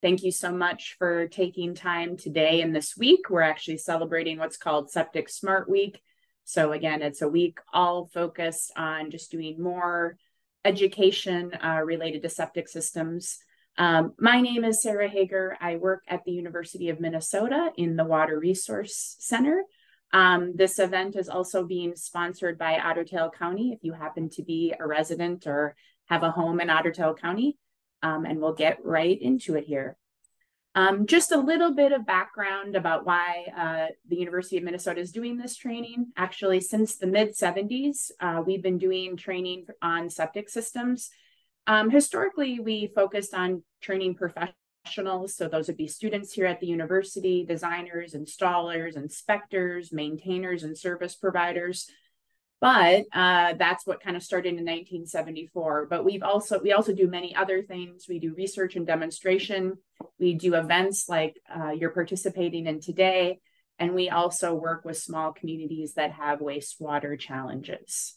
Thank you so much for taking time today and this week. We're actually celebrating what's called Septic Smart Week. So, again, it's a week all focused on just doing more education uh, related to septic systems. Um, my name is Sara Heger. I work at the University of Minnesota in the Water Resource Center. Um, this event is also being sponsored by Otter Tail County. If you happen to be a resident or have a home in Otter Tail County, um, and we'll get right into it here. Um, just a little bit of background about why uh, the University of Minnesota is doing this training. Actually, since the mid 70s, uh, we've been doing training on septic systems. Um, historically, we focused on training professionals. So, those would be students here at the university, designers, installers, inspectors, maintainers, and service providers but uh, that's what kind of started in 1974 but we've also we also do many other things. We do research and demonstration. We do events like uh, you're participating in today. And we also work with small communities that have wastewater challenges.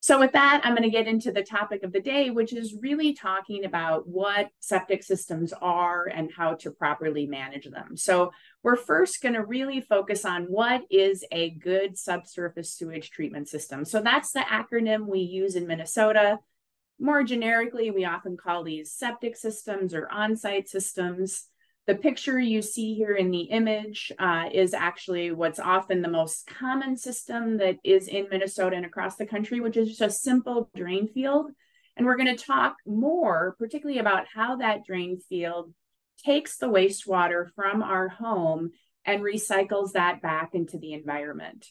So with that, I'm going to get into the topic of the day, which is really talking about what septic systems are and how to properly manage them. So we're first going to really focus on what is a good subsurface sewage treatment system. So that's the acronym we use in Minnesota. More generically, we often call these septic systems or on-site systems. The picture you see here in the image uh, is actually what's often the most common system that is in Minnesota and across the country, which is just a simple drain field. And we're going to talk more, particularly about how that drain field takes the wastewater from our home and recycles that back into the environment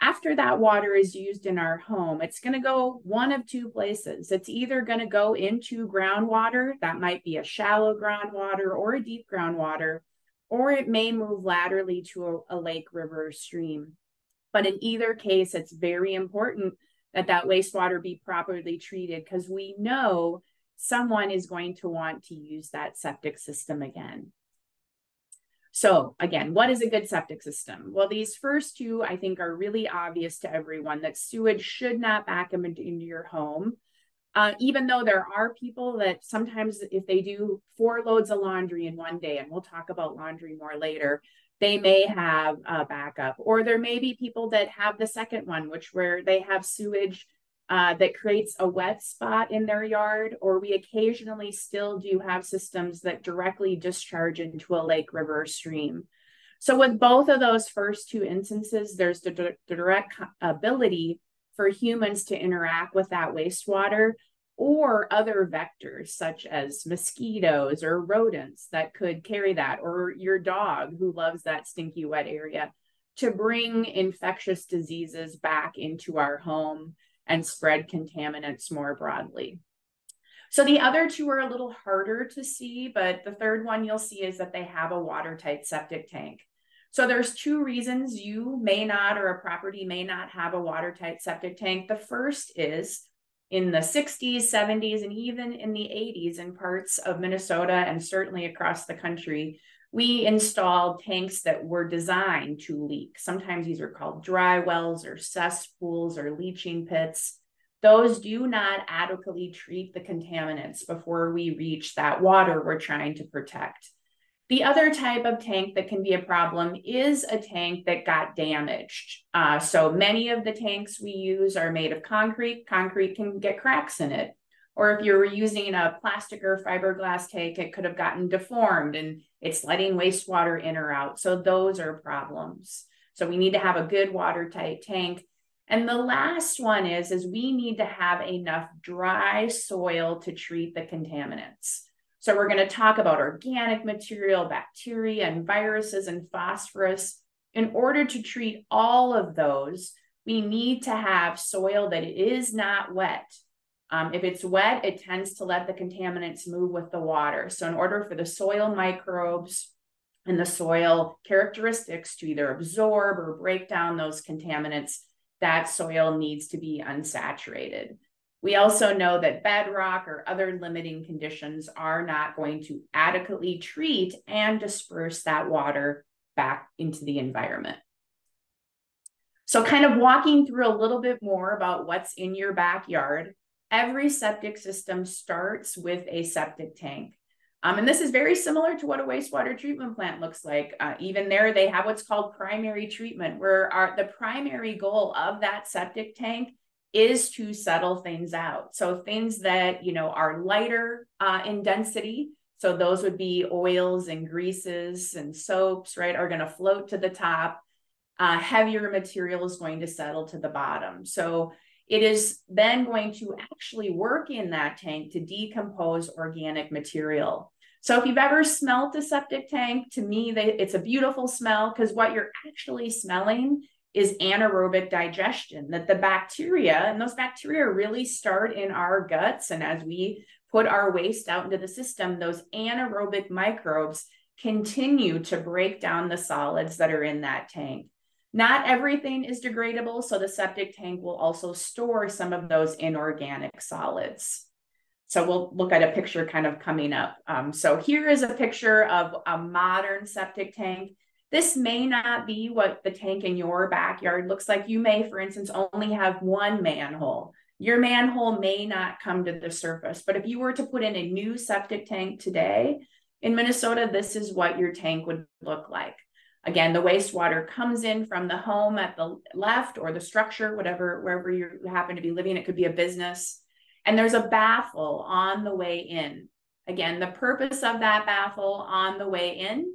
after that water is used in our home, it's going to go one of two places. It's either going to go into groundwater, that might be a shallow groundwater or a deep groundwater, or it may move laterally to a, a lake, river, or stream. But in either case, it's very important that that wastewater be properly treated because we know someone is going to want to use that septic system again. So again, what is a good septic system? Well, these first two I think are really obvious to everyone that sewage should not back up into your home. Uh, even though there are people that sometimes if they do four loads of laundry in one day, and we'll talk about laundry more later, they may have a backup. Or there may be people that have the second one, which where they have sewage uh, that creates a wet spot in their yard, or we occasionally still do have systems that directly discharge into a lake, river, stream. So, with both of those first two instances, there's the, the direct ability for humans to interact with that wastewater or other vectors such as mosquitoes or rodents that could carry that, or your dog who loves that stinky wet area to bring infectious diseases back into our home and spread contaminants more broadly. So the other two are a little harder to see, but the third one you'll see is that they have a watertight septic tank. So there's two reasons you may not or a property may not have a watertight septic tank. The first is in the 60s, 70s, and even in the 80s in parts of Minnesota and certainly across the country, we installed tanks that were designed to leak. Sometimes these are called dry wells or cesspools or leaching pits. Those do not adequately treat the contaminants before we reach that water we're trying to protect. The other type of tank that can be a problem is a tank that got damaged. Uh, so many of the tanks we use are made of concrete. Concrete can get cracks in it. Or if you were using a plastic or fiberglass tank, it could have gotten deformed and it's letting wastewater in or out. So those are problems. So we need to have a good watertight tank. And the last one is, is we need to have enough dry soil to treat the contaminants. So we're going to talk about organic material, bacteria and viruses and phosphorus. In order to treat all of those, we need to have soil that is not wet um, if it's wet, it tends to let the contaminants move with the water. So, in order for the soil microbes and the soil characteristics to either absorb or break down those contaminants, that soil needs to be unsaturated. We also know that bedrock or other limiting conditions are not going to adequately treat and disperse that water back into the environment. So, kind of walking through a little bit more about what's in your backyard every septic system starts with a septic tank. Um, and this is very similar to what a wastewater treatment plant looks like. Uh, even there, they have what's called primary treatment, where our, the primary goal of that septic tank is to settle things out. So things that you know are lighter uh, in density, so those would be oils and greases and soaps, right, are going to float to the top. Uh, heavier material is going to settle to the bottom. So it is then going to actually work in that tank to decompose organic material. So if you've ever smelt a septic tank, to me, they, it's a beautiful smell because what you're actually smelling is anaerobic digestion, that the bacteria, and those bacteria really start in our guts. And as we put our waste out into the system, those anaerobic microbes continue to break down the solids that are in that tank. Not everything is degradable, so the septic tank will also store some of those inorganic solids. So we'll look at a picture kind of coming up. Um, so here is a picture of a modern septic tank. This may not be what the tank in your backyard looks like. You may, for instance, only have one manhole. Your manhole may not come to the surface, but if you were to put in a new septic tank today in Minnesota, this is what your tank would look like. Again, the wastewater comes in from the home at the left or the structure, whatever, wherever you happen to be living. It could be a business. And there's a baffle on the way in. Again, the purpose of that baffle on the way in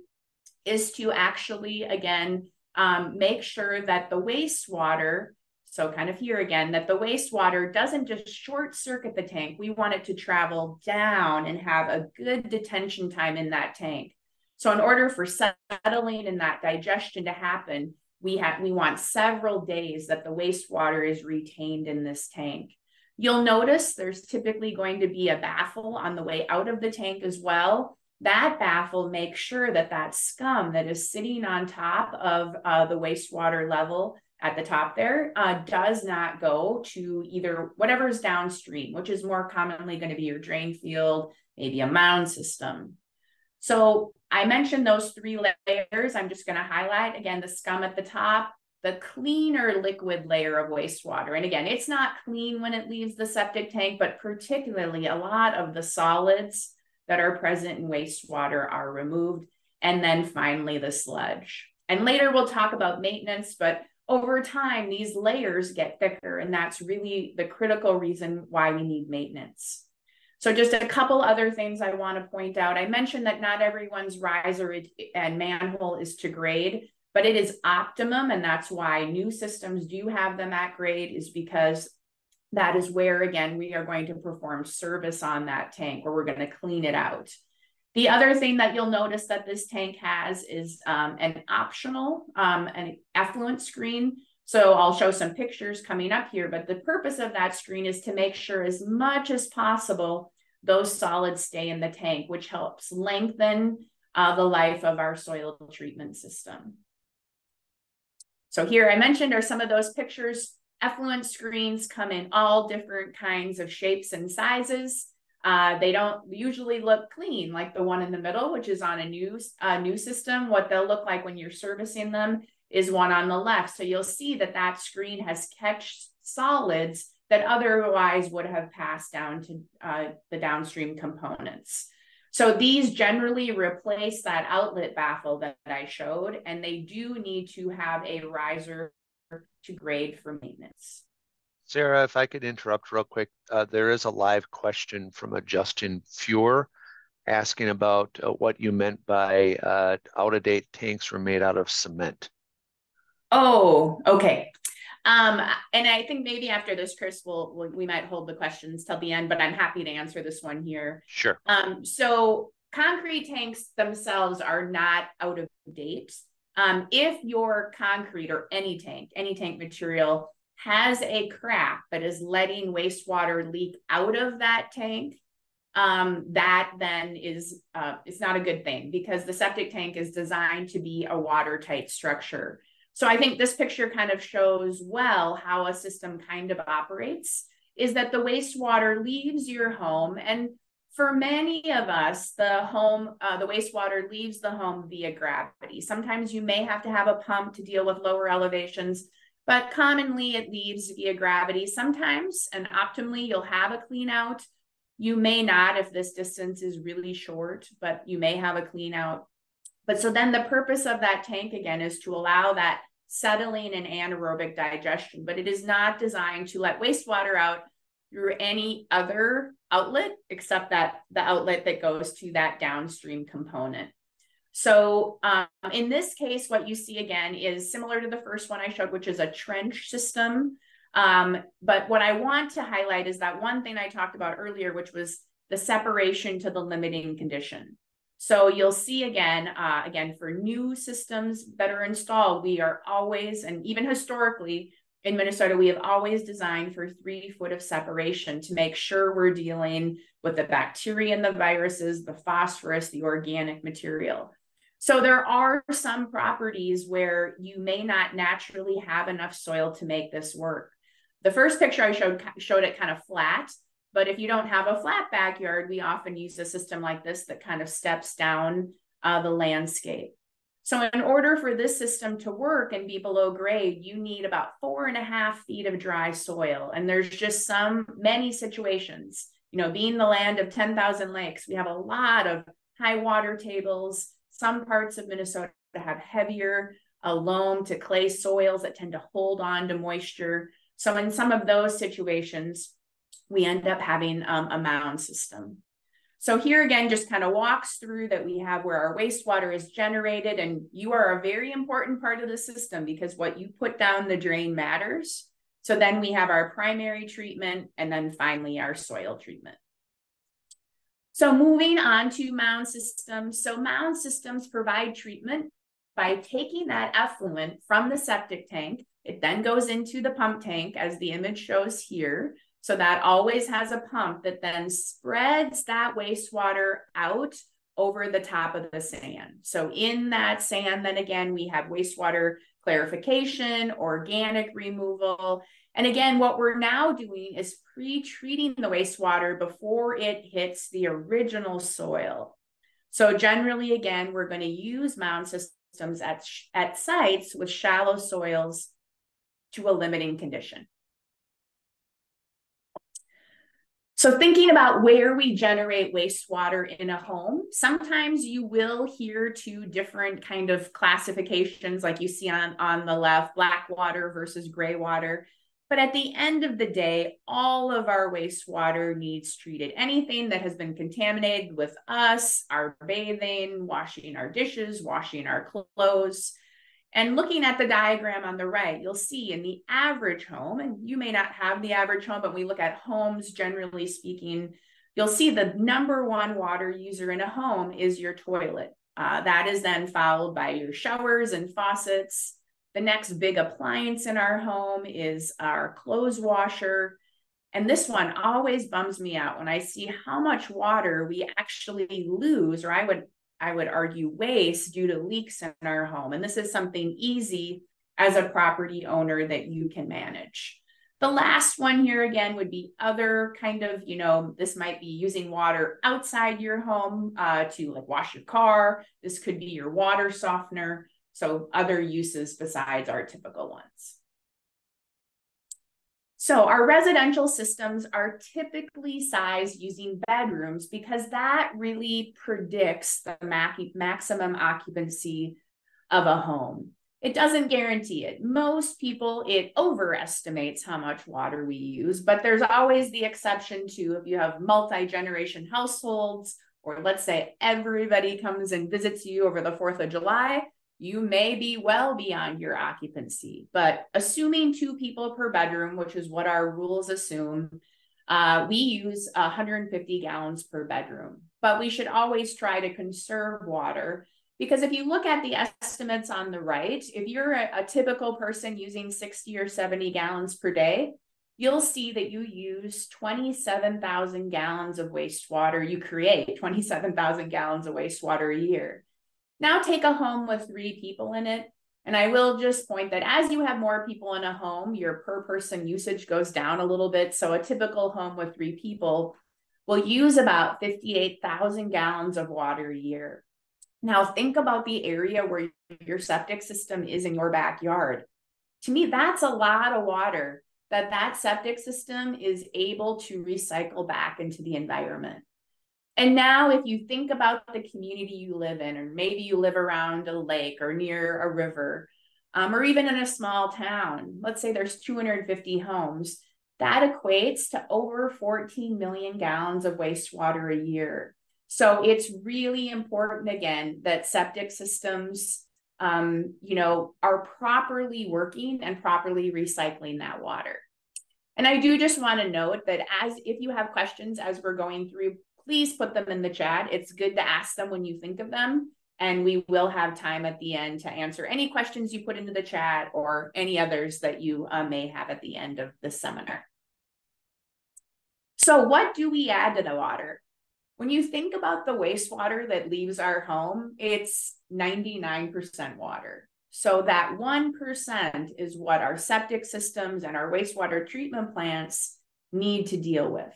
is to actually, again, um, make sure that the wastewater, so kind of here again, that the wastewater doesn't just short circuit the tank. We want it to travel down and have a good detention time in that tank. So in order for settling and that digestion to happen, we have we want several days that the wastewater is retained in this tank. You'll notice there's typically going to be a baffle on the way out of the tank as well. That baffle makes sure that that scum that is sitting on top of uh, the wastewater level at the top there uh, does not go to either whatever is downstream, which is more commonly going to be your drain field, maybe a mound system. So I mentioned those three layers. I'm just going to highlight again the scum at the top, the cleaner liquid layer of wastewater. And again, it's not clean when it leaves the septic tank, but particularly a lot of the solids that are present in wastewater are removed. And then finally, the sludge. And later we'll talk about maintenance, but over time, these layers get thicker. And that's really the critical reason why we need maintenance. So just a couple other things I want to point out. I mentioned that not everyone's riser and manhole is to grade, but it is optimum. And that's why new systems do have them at grade is because that is where, again, we are going to perform service on that tank where we're going to clean it out. The other thing that you'll notice that this tank has is um, an optional um, an effluent screen. So I'll show some pictures coming up here, but the purpose of that screen is to make sure as much as possible those solids stay in the tank, which helps lengthen uh, the life of our soil treatment system. So here I mentioned are some of those pictures. Effluent screens come in all different kinds of shapes and sizes. Uh, they don't usually look clean like the one in the middle, which is on a new, uh, new system. What they'll look like when you're servicing them is one on the left. So you'll see that that screen has catch solids that otherwise would have passed down to uh, the downstream components. So these generally replace that outlet baffle that, that I showed, and they do need to have a riser to grade for maintenance. Sara, if I could interrupt real quick, uh, there is a live question from a Justin Fuhr asking about uh, what you meant by uh, out of date tanks were made out of cement. Oh, okay. Um, and I think maybe after this, Chris, will we'll, we might hold the questions till the end, but I'm happy to answer this one here. Sure. Um, so concrete tanks themselves are not out of date. Um, if your concrete or any tank, any tank material has a crack that is letting wastewater leak out of that tank, um, that then is uh, it's not a good thing because the septic tank is designed to be a watertight structure. So I think this picture kind of shows well how a system kind of operates is that the wastewater leaves your home and for many of us the home uh, the wastewater leaves the home via gravity sometimes you may have to have a pump to deal with lower elevations but commonly it leaves via gravity sometimes and optimally you'll have a clean out You may not if this distance is really short, but you may have a clean out. But so then the purpose of that tank again is to allow that settling and anaerobic digestion, but it is not designed to let wastewater out through any other outlet except that the outlet that goes to that downstream component. So um, in this case, what you see again is similar to the first one I showed, which is a trench system. Um, but what I want to highlight is that one thing I talked about earlier, which was the separation to the limiting condition. So you'll see again, uh, again, for new systems that are installed, we are always, and even historically in Minnesota, we have always designed for three foot of separation to make sure we're dealing with the bacteria and the viruses, the phosphorus, the organic material. So there are some properties where you may not naturally have enough soil to make this work. The first picture I showed showed it kind of flat, but if you don't have a flat backyard, we often use a system like this that kind of steps down uh, the landscape. So in order for this system to work and be below grade, you need about four and a half feet of dry soil. And there's just some many situations, you know, being the land of 10,000 lakes, we have a lot of high water tables, some parts of Minnesota have heavier uh, loam to clay soils that tend to hold on to moisture. So in some of those situations, we end up having um, a mound system. So here again, just kind of walks through that we have where our wastewater is generated and you are a very important part of the system because what you put down the drain matters. So then we have our primary treatment and then finally our soil treatment. So moving on to mound systems. So mound systems provide treatment by taking that effluent from the septic tank. It then goes into the pump tank as the image shows here. So that always has a pump that then spreads that wastewater out over the top of the sand. So in that sand, then again, we have wastewater clarification, organic removal, and again, what we're now doing is pre-treating the wastewater before it hits the original soil. So generally, again, we're going to use mound systems at, at sites with shallow soils to a limiting condition. So thinking about where we generate wastewater in a home, sometimes you will hear two different kind of classifications like you see on, on the left, black water versus gray water. But at the end of the day, all of our wastewater needs treated. Anything that has been contaminated with us, our bathing, washing our dishes, washing our clothes. And looking at the diagram on the right, you'll see in the average home, and you may not have the average home, but we look at homes generally speaking, you'll see the number one water user in a home is your toilet. Uh, that is then followed by your showers and faucets, the next big appliance in our home is our clothes washer. And this one always bums me out when I see how much water we actually lose, or I would I would argue waste due to leaks in our home. And this is something easy as a property owner that you can manage. The last one here again would be other kind of, you know, this might be using water outside your home uh, to like wash your car. This could be your water softener. So other uses besides our typical ones. So our residential systems are typically sized using bedrooms because that really predicts the maximum occupancy of a home. It doesn't guarantee it. Most people, it overestimates how much water we use, but there's always the exception to if you have multi-generation households, or let's say everybody comes and visits you over the 4th of July, you may be well beyond your occupancy. But assuming two people per bedroom, which is what our rules assume, uh, we use 150 gallons per bedroom. But we should always try to conserve water because if you look at the estimates on the right, if you're a, a typical person using 60 or 70 gallons per day, you'll see that you use 27,000 gallons of wastewater. You create 27,000 gallons of wastewater a year. Now take a home with three people in it. And I will just point that as you have more people in a home, your per person usage goes down a little bit. So a typical home with three people will use about 58,000 gallons of water a year. Now think about the area where your septic system is in your backyard. To me, that's a lot of water that that septic system is able to recycle back into the environment. And now, if you think about the community you live in, or maybe you live around a lake or near a river, um, or even in a small town, let's say there's 250 homes, that equates to over 14 million gallons of wastewater a year. So it's really important, again, that septic systems, um, you know, are properly working and properly recycling that water. And I do just want to note that as if you have questions as we're going through, please put them in the chat. It's good to ask them when you think of them. And we will have time at the end to answer any questions you put into the chat or any others that you uh, may have at the end of the seminar. So what do we add to the water? When you think about the wastewater that leaves our home, it's 99% water. So that 1% is what our septic systems and our wastewater treatment plants need to deal with.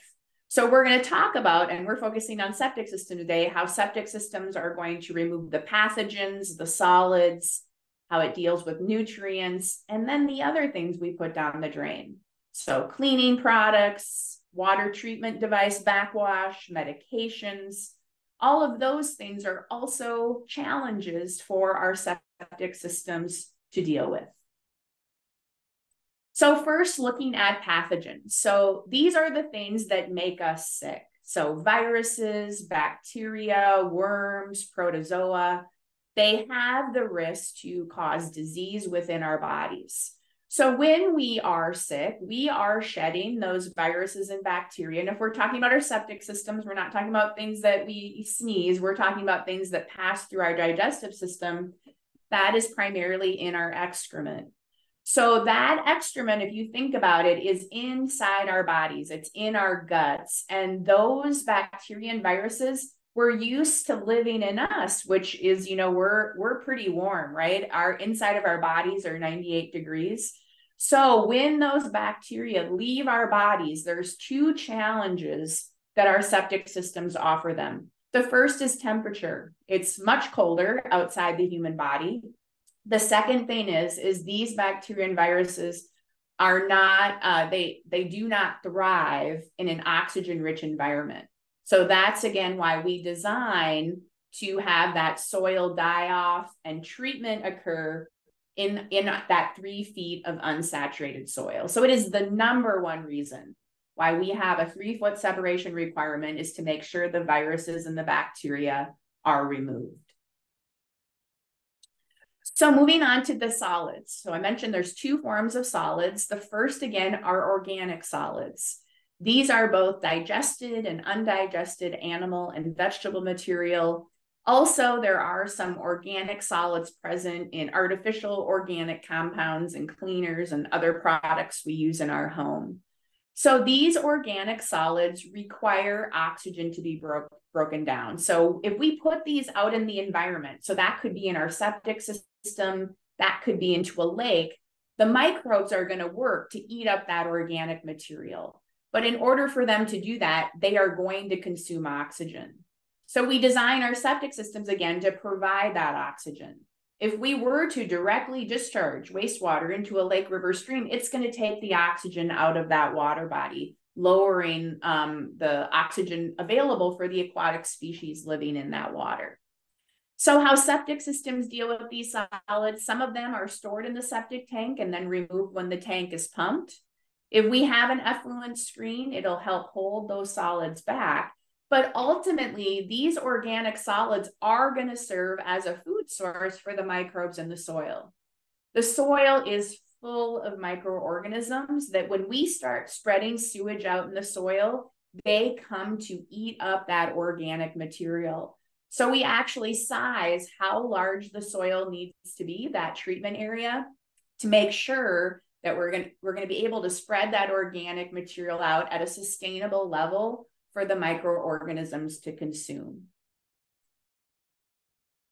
So we're going to talk about, and we're focusing on septic system today, how septic systems are going to remove the pathogens, the solids, how it deals with nutrients, and then the other things we put down the drain. So cleaning products, water treatment device backwash, medications, all of those things are also challenges for our septic systems to deal with. So first looking at pathogens. So these are the things that make us sick. So viruses, bacteria, worms, protozoa, they have the risk to cause disease within our bodies. So when we are sick, we are shedding those viruses and bacteria. And if we're talking about our septic systems, we're not talking about things that we sneeze, we're talking about things that pass through our digestive system. That is primarily in our excrement. So that excrement, if you think about it, is inside our bodies, it's in our guts. And those bacteria and viruses, we're used to living in us, which is, you know, we're we're pretty warm, right? Our inside of our bodies are 98 degrees. So when those bacteria leave our bodies, there's two challenges that our septic systems offer them. The first is temperature. It's much colder outside the human body. The second thing is, is these bacteria and viruses are not, uh, they, they do not thrive in an oxygen rich environment. So that's again why we design to have that soil die off and treatment occur in, in that three feet of unsaturated soil. So it is the number one reason why we have a three foot separation requirement is to make sure the viruses and the bacteria are removed. So moving on to the solids. So I mentioned there's two forms of solids. The first, again, are organic solids. These are both digested and undigested animal and vegetable material also, there are some organic solids present in artificial organic compounds and cleaners and other products we use in our home. So these organic solids require oxygen to be bro broken down. So if we put these out in the environment, so that could be in our septic system, that could be into a lake, the microbes are going to work to eat up that organic material. But in order for them to do that, they are going to consume oxygen. So we design our septic systems again to provide that oxygen. If we were to directly discharge wastewater into a lake, river, stream, it's going to take the oxygen out of that water body, lowering um, the oxygen available for the aquatic species living in that water. So how septic systems deal with these solids, some of them are stored in the septic tank and then removed when the tank is pumped. If we have an effluent screen, it'll help hold those solids back. But ultimately, these organic solids are going to serve as a food source for the microbes in the soil. The soil is full of microorganisms that when we start spreading sewage out in the soil, they come to eat up that organic material. So we actually size how large the soil needs to be, that treatment area, to make sure that we're going we're going to be able to spread that organic material out at a sustainable level for the microorganisms to consume.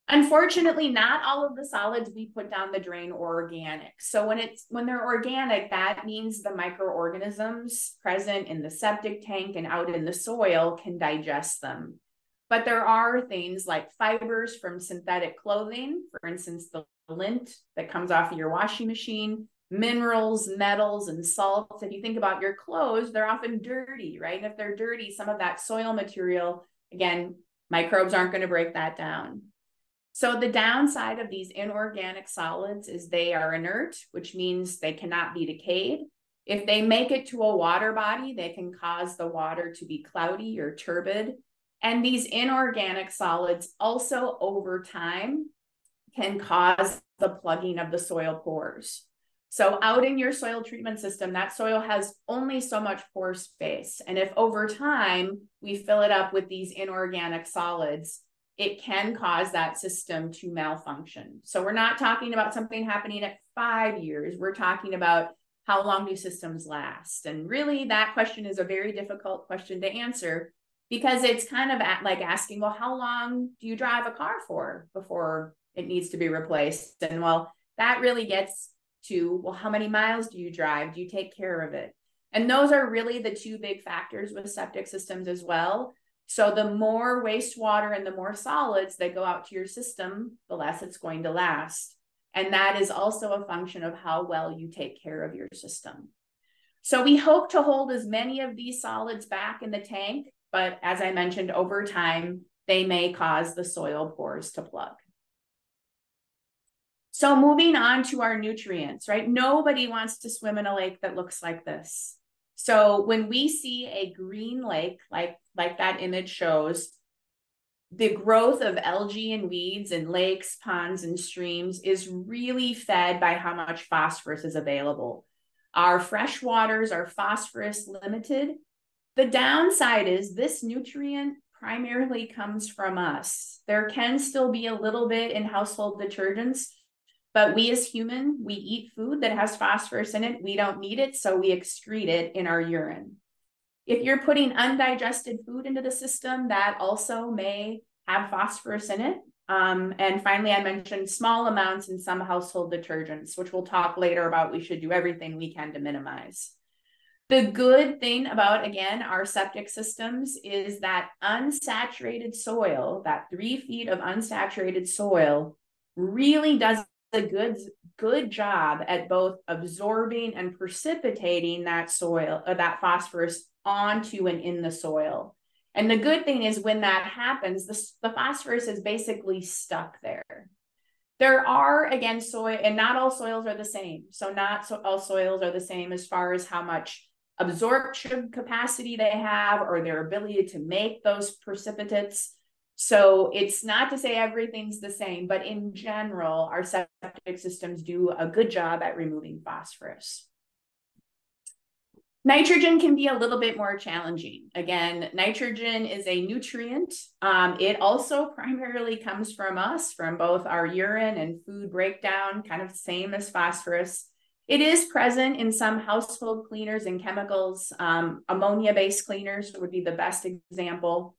Unfortunately, not all of the solids we put down the drain are organic. So when it's when they're organic, that means the microorganisms present in the septic tank and out in the soil can digest them. But there are things like fibers from synthetic clothing, for instance, the lint that comes off of your washing machine, minerals, metals, and salts. If you think about your clothes, they're often dirty, right? And if they're dirty, some of that soil material, again, microbes aren't going to break that down. So the downside of these inorganic solids is they are inert, which means they cannot be decayed. If they make it to a water body, they can cause the water to be cloudy or turbid. And these inorganic solids also over time can cause the plugging of the soil pores. So out in your soil treatment system, that soil has only so much pore space. And if over time we fill it up with these inorganic solids, it can cause that system to malfunction. So we're not talking about something happening at five years. We're talking about how long do systems last? And really, that question is a very difficult question to answer because it's kind of at, like asking, well, how long do you drive a car for before it needs to be replaced? And well, that really gets to, well, how many miles do you drive? Do you take care of it? And those are really the two big factors with septic systems as well. So the more wastewater and the more solids that go out to your system, the less it's going to last. And that is also a function of how well you take care of your system. So we hope to hold as many of these solids back in the tank, but as I mentioned, over time, they may cause the soil pores to plug. So moving on to our nutrients, right? Nobody wants to swim in a lake that looks like this. So when we see a green lake, like, like that image shows, the growth of algae and weeds in lakes, ponds, and streams is really fed by how much phosphorus is available. Our fresh waters are phosphorus limited. The downside is this nutrient primarily comes from us. There can still be a little bit in household detergents, but we as human, we eat food that has phosphorus in it. We don't need it, so we excrete it in our urine. If you're putting undigested food into the system, that also may have phosphorus in it. Um, and finally, I mentioned small amounts in some household detergents, which we'll talk later about. We should do everything we can to minimize. The good thing about, again, our septic systems is that unsaturated soil, that three feet of unsaturated soil, really does a good good job at both absorbing and precipitating that soil uh, that phosphorus onto and in the soil. And the good thing is when that happens the, the phosphorus is basically stuck there. There are again soil and not all soils are the same. So not so all soils are the same as far as how much absorption capacity they have or their ability to make those precipitates so it's not to say everything's the same, but in general, our septic systems do a good job at removing phosphorus. Nitrogen can be a little bit more challenging. Again, nitrogen is a nutrient. Um, it also primarily comes from us, from both our urine and food breakdown, kind of same as phosphorus. It is present in some household cleaners and chemicals. Um, Ammonia-based cleaners would be the best example.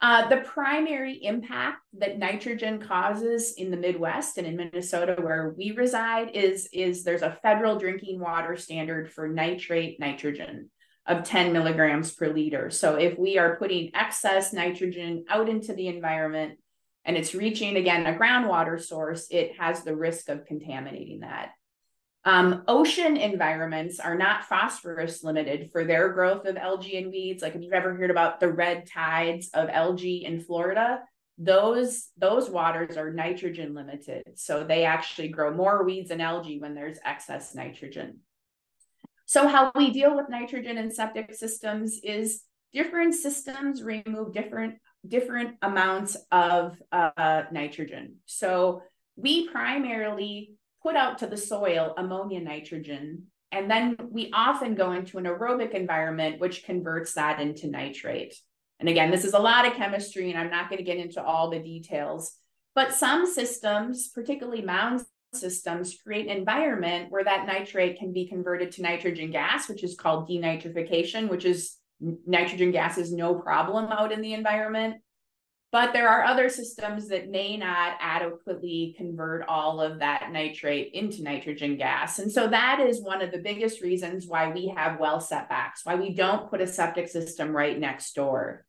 Uh, the primary impact that nitrogen causes in the Midwest and in Minnesota, where we reside, is, is there's a federal drinking water standard for nitrate nitrogen of 10 milligrams per liter. So if we are putting excess nitrogen out into the environment and it's reaching again a groundwater source, it has the risk of contaminating that. Um, ocean environments are not phosphorus limited for their growth of algae and weeds. Like if you've ever heard about the red tides of algae in Florida, those those waters are nitrogen limited. So they actually grow more weeds and algae when there's excess nitrogen. So how we deal with nitrogen in septic systems is different systems remove different different amounts of uh, nitrogen. So we primarily put out to the soil ammonia nitrogen. And then we often go into an aerobic environment, which converts that into nitrate. And again, this is a lot of chemistry, and I'm not going to get into all the details. But some systems, particularly mound systems, create an environment where that nitrate can be converted to nitrogen gas, which is called denitrification, which is nitrogen gas is no problem out in the environment. But there are other systems that may not adequately convert all of that nitrate into nitrogen gas. And so that is one of the biggest reasons why we have well setbacks, why we don't put a septic system right next door.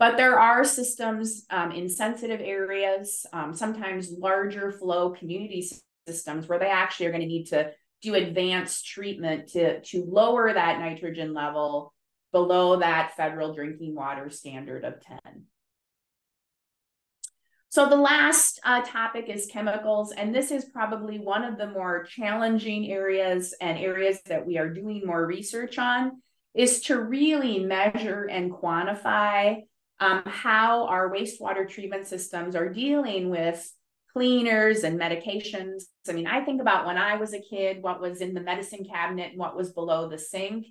But there are systems um, in sensitive areas, um, sometimes larger flow community systems where they actually are going to need to do advanced treatment to, to lower that nitrogen level below that federal drinking water standard of 10. So the last uh, topic is chemicals, and this is probably one of the more challenging areas and areas that we are doing more research on, is to really measure and quantify um, how our wastewater treatment systems are dealing with cleaners and medications. I mean, I think about when I was a kid, what was in the medicine cabinet and what was below the sink.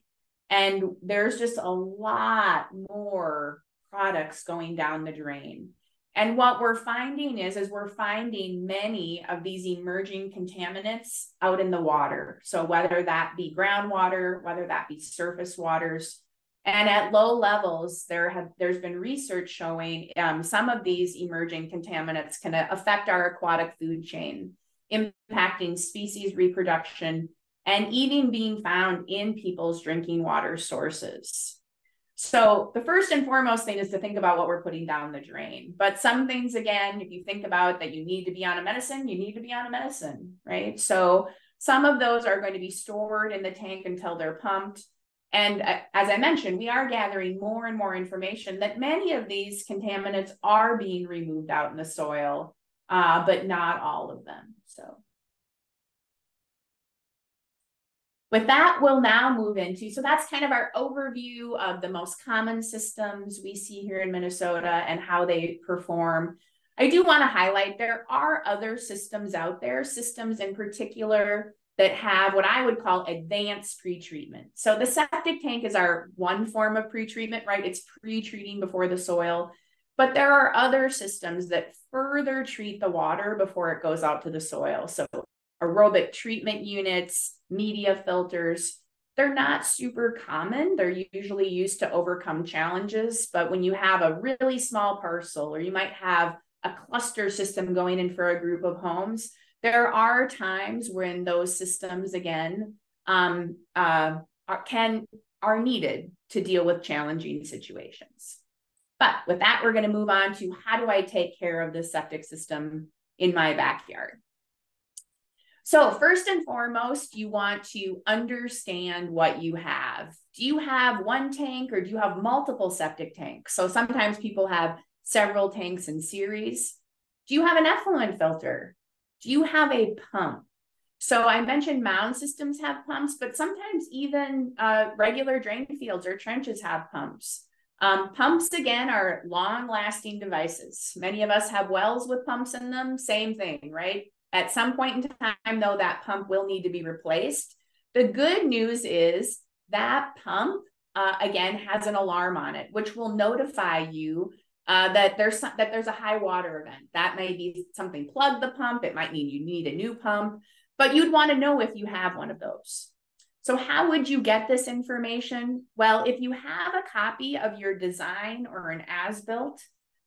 And there's just a lot more products going down the drain. And what we're finding is, is we're finding many of these emerging contaminants out in the water. So whether that be groundwater, whether that be surface waters, and at low levels, there have there's been research showing um, some of these emerging contaminants can affect our aquatic food chain, impacting species reproduction and even being found in people's drinking water sources. So the first and foremost thing is to think about what we're putting down the drain. But some things, again, if you think about that you need to be on a medicine, you need to be on a medicine, right? So some of those are going to be stored in the tank until they're pumped. And as I mentioned, we are gathering more and more information that many of these contaminants are being removed out in the soil, uh, but not all of them. So. With that, we'll now move into, so that's kind of our overview of the most common systems we see here in Minnesota and how they perform. I do want to highlight there are other systems out there, systems in particular that have what I would call advanced pretreatment. So the septic tank is our one form of pretreatment, right? It's pre-treating before the soil. But there are other systems that further treat the water before it goes out to the soil. So aerobic treatment units, media filters, they're not super common. They're usually used to overcome challenges. But when you have a really small parcel, or you might have a cluster system going in for a group of homes, there are times when those systems again um, uh, are, can are needed to deal with challenging situations. But with that, we're going to move on to how do I take care of this septic system in my backyard? So, first and foremost, you want to understand what you have. Do you have one tank or do you have multiple septic tanks? So, sometimes people have several tanks in series. Do you have an effluent filter? Do you have a pump? So I mentioned mound systems have pumps, but sometimes even uh, regular drain fields or trenches have pumps. Um, pumps, again, are long lasting devices. Many of us have wells with pumps in them, same thing, right? At some point in time, though, that pump will need to be replaced. The good news is that pump, uh, again, has an alarm on it, which will notify you uh, that there's some, that there's a high water event. That may be something plug the pump. It might mean you need a new pump, but you'd want to know if you have one of those. So how would you get this information? Well, if you have a copy of your design or an as-built,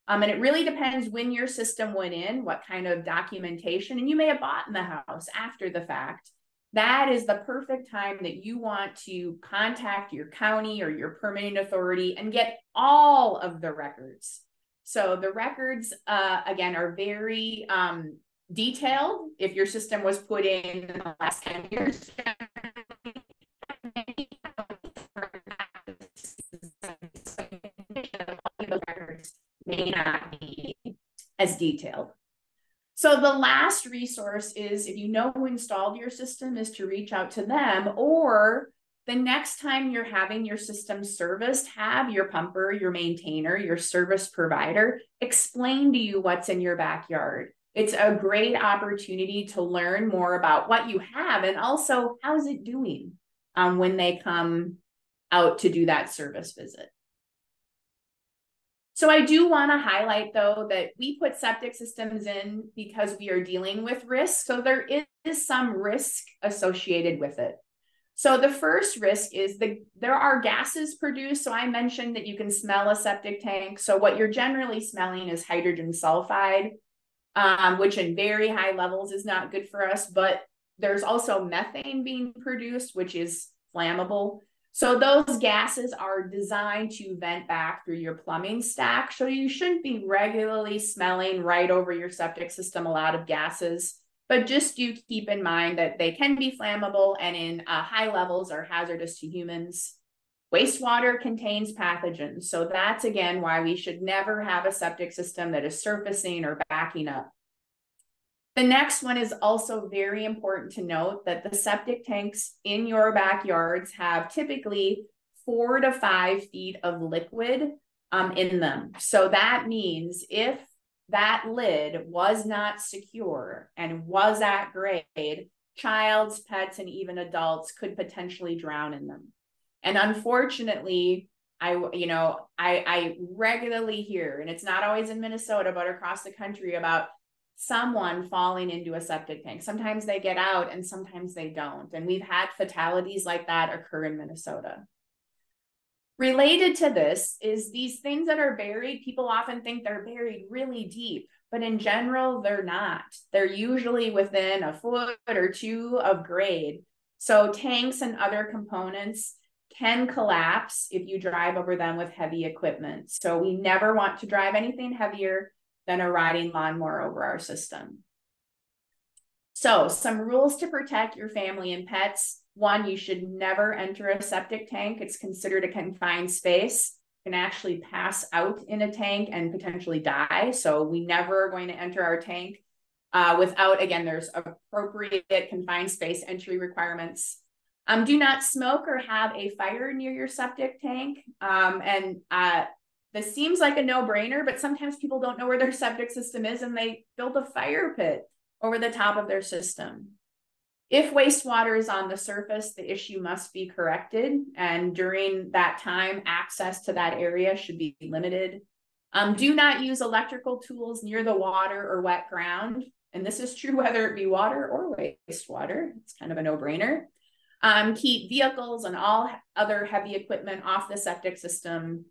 um, and it really depends when your system went in, what kind of documentation, and you may have bought in the house after the fact. That is the perfect time that you want to contact your county or your permitting authority and get all of the records. So the records, uh, again, are very um, detailed. If your system was put in, in the last 10 years, may not be as detailed. So the last resource is if you know who installed your system is to reach out to them or the next time you're having your system serviced, have your pumper, your maintainer, your service provider explain to you what's in your backyard. It's a great opportunity to learn more about what you have and also how's it doing um, when they come out to do that service visit. So I do want to highlight though that we put septic systems in because we are dealing with risk. So there is some risk associated with it. So the first risk is the there are gases produced. So I mentioned that you can smell a septic tank. So what you're generally smelling is hydrogen sulfide, um, which in very high levels is not good for us. But there's also methane being produced, which is flammable. So those gases are designed to vent back through your plumbing stack. So you shouldn't be regularly smelling right over your septic system a lot of gases. but just do keep in mind that they can be flammable and in uh, high levels are hazardous to humans. Wastewater contains pathogens. So that's again why we should never have a septic system that is surfacing or backing up. The next one is also very important to note that the septic tanks in your backyards have typically four to five feet of liquid um, in them. So that means if that lid was not secure and was at grade, child's, pets, and even adults could potentially drown in them. And unfortunately, I, you know, I, I regularly hear, and it's not always in Minnesota, but across the country about someone falling into a septic tank. Sometimes they get out and sometimes they don't. And we've had fatalities like that occur in Minnesota. Related to this is these things that are buried, people often think they're buried really deep, but in general, they're not. They're usually within a foot or two of grade. So tanks and other components can collapse if you drive over them with heavy equipment. So we never want to drive anything heavier than a riding lawnmower over our system. So some rules to protect your family and pets. One, you should never enter a septic tank. It's considered a confined space. You can actually pass out in a tank and potentially die. So we never are going to enter our tank uh, without, again, there's appropriate confined space entry requirements. Um, do not smoke or have a fire near your septic tank. Um, and uh, this seems like a no-brainer, but sometimes people don't know where their septic system is and they build a fire pit over the top of their system. If wastewater is on the surface, the issue must be corrected. And during that time, access to that area should be limited. Um, do not use electrical tools near the water or wet ground. And this is true whether it be water or wastewater. It's kind of a no brainer. Um, keep vehicles and all other heavy equipment off the septic system.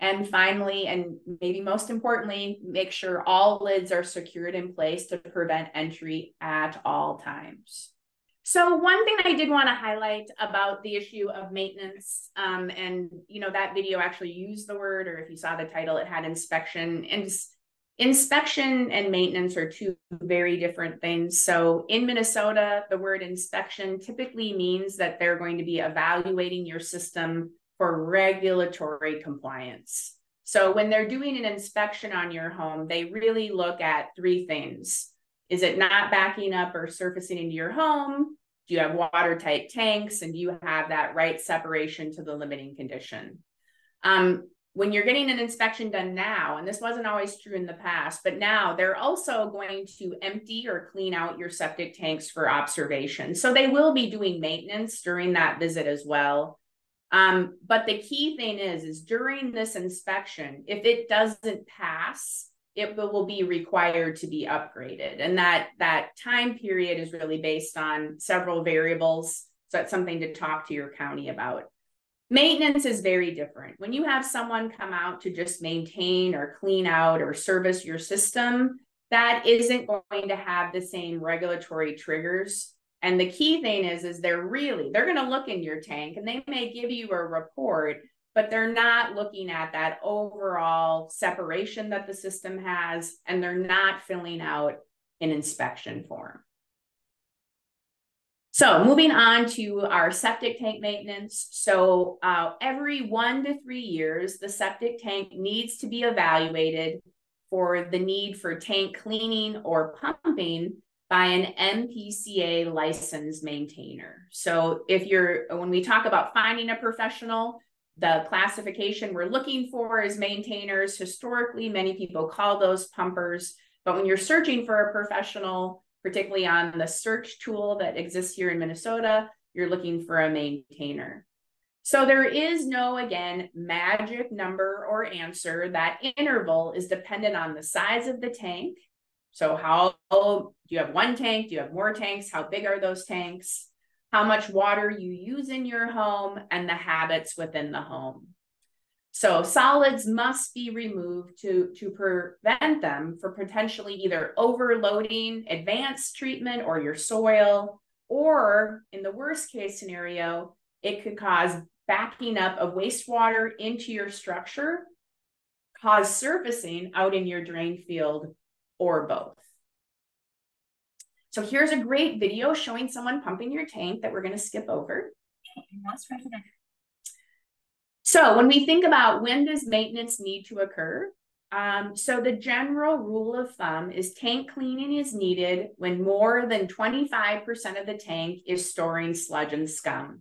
And finally, and maybe most importantly, make sure all lids are secured in place to prevent entry at all times. So one thing I did want to highlight about the issue of maintenance, um, and you know that video actually used the word, or if you saw the title, it had inspection. And inspection and maintenance are two very different things. So in Minnesota, the word inspection typically means that they're going to be evaluating your system for regulatory compliance. So when they're doing an inspection on your home, they really look at three things. Is it not backing up or surfacing into your home? Do you have watertight tanks? And do you have that right separation to the limiting condition? Um, when you're getting an inspection done now, and this wasn't always true in the past, but now they're also going to empty or clean out your septic tanks for observation. So they will be doing maintenance during that visit as well. Um, but the key thing is, is during this inspection, if it doesn't pass, it will be required to be upgraded. And that that time period is really based on several variables. So that's something to talk to your county about. Maintenance is very different. When you have someone come out to just maintain or clean out or service your system, that isn't going to have the same regulatory triggers and the key thing is, is they're really, they're going to look in your tank and they may give you a report, but they're not looking at that overall separation that the system has, and they're not filling out an inspection form. So moving on to our septic tank maintenance. So uh, every one to three years, the septic tank needs to be evaluated for the need for tank cleaning or pumping by an MPCA licensed maintainer. So if you're, when we talk about finding a professional, the classification we're looking for is maintainers. Historically, many people call those pumpers, but when you're searching for a professional, particularly on the search tool that exists here in Minnesota, you're looking for a maintainer. So there is no, again, magic number or answer. That interval is dependent on the size of the tank, so how do you have one tank? Do you have more tanks? How big are those tanks? How much water you use in your home and the habits within the home. So solids must be removed to, to prevent them for potentially either overloading advanced treatment or your soil, or in the worst case scenario, it could cause backing up of wastewater into your structure, cause surfacing out in your drain field or both. So here's a great video showing someone pumping your tank that we're going to skip over. So when we think about when does maintenance need to occur, um, so the general rule of thumb is tank cleaning is needed when more than 25% of the tank is storing sludge and scum.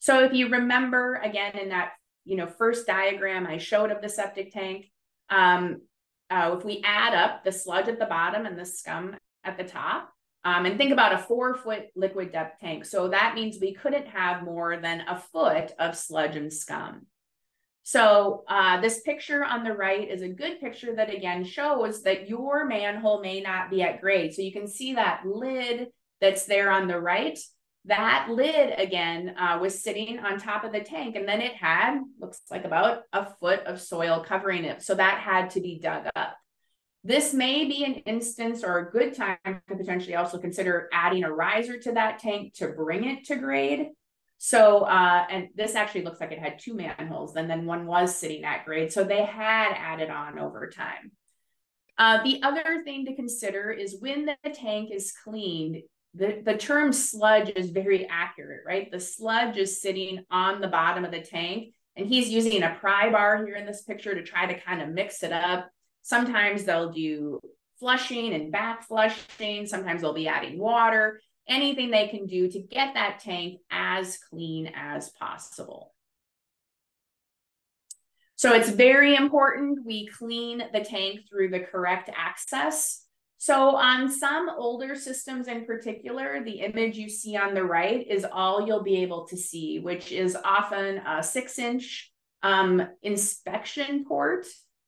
So if you remember again in that you know first diagram I showed of the septic tank, um, uh, if we add up the sludge at the bottom and the scum at the top, um, and think about a four foot liquid depth tank. So that means we couldn't have more than a foot of sludge and scum. So uh, this picture on the right is a good picture that again shows that your manhole may not be at grade. So you can see that lid that's there on the right. That lid again uh, was sitting on top of the tank and then it had, looks like about a foot of soil covering it. So that had to be dug up. This may be an instance or a good time to potentially also consider adding a riser to that tank to bring it to grade. So, uh, and this actually looks like it had two manholes, and then one was sitting at grade. So they had added on over time. Uh, the other thing to consider is when the tank is cleaned, the, the term sludge is very accurate, right? The sludge is sitting on the bottom of the tank, and he's using a pry bar here in this picture to try to kind of mix it up. Sometimes they'll do flushing and back flushing. Sometimes they'll be adding water anything they can do to get that tank as clean as possible. So it's very important we clean the tank through the correct access. So on some older systems in particular, the image you see on the right is all you'll be able to see, which is often a six inch um, inspection port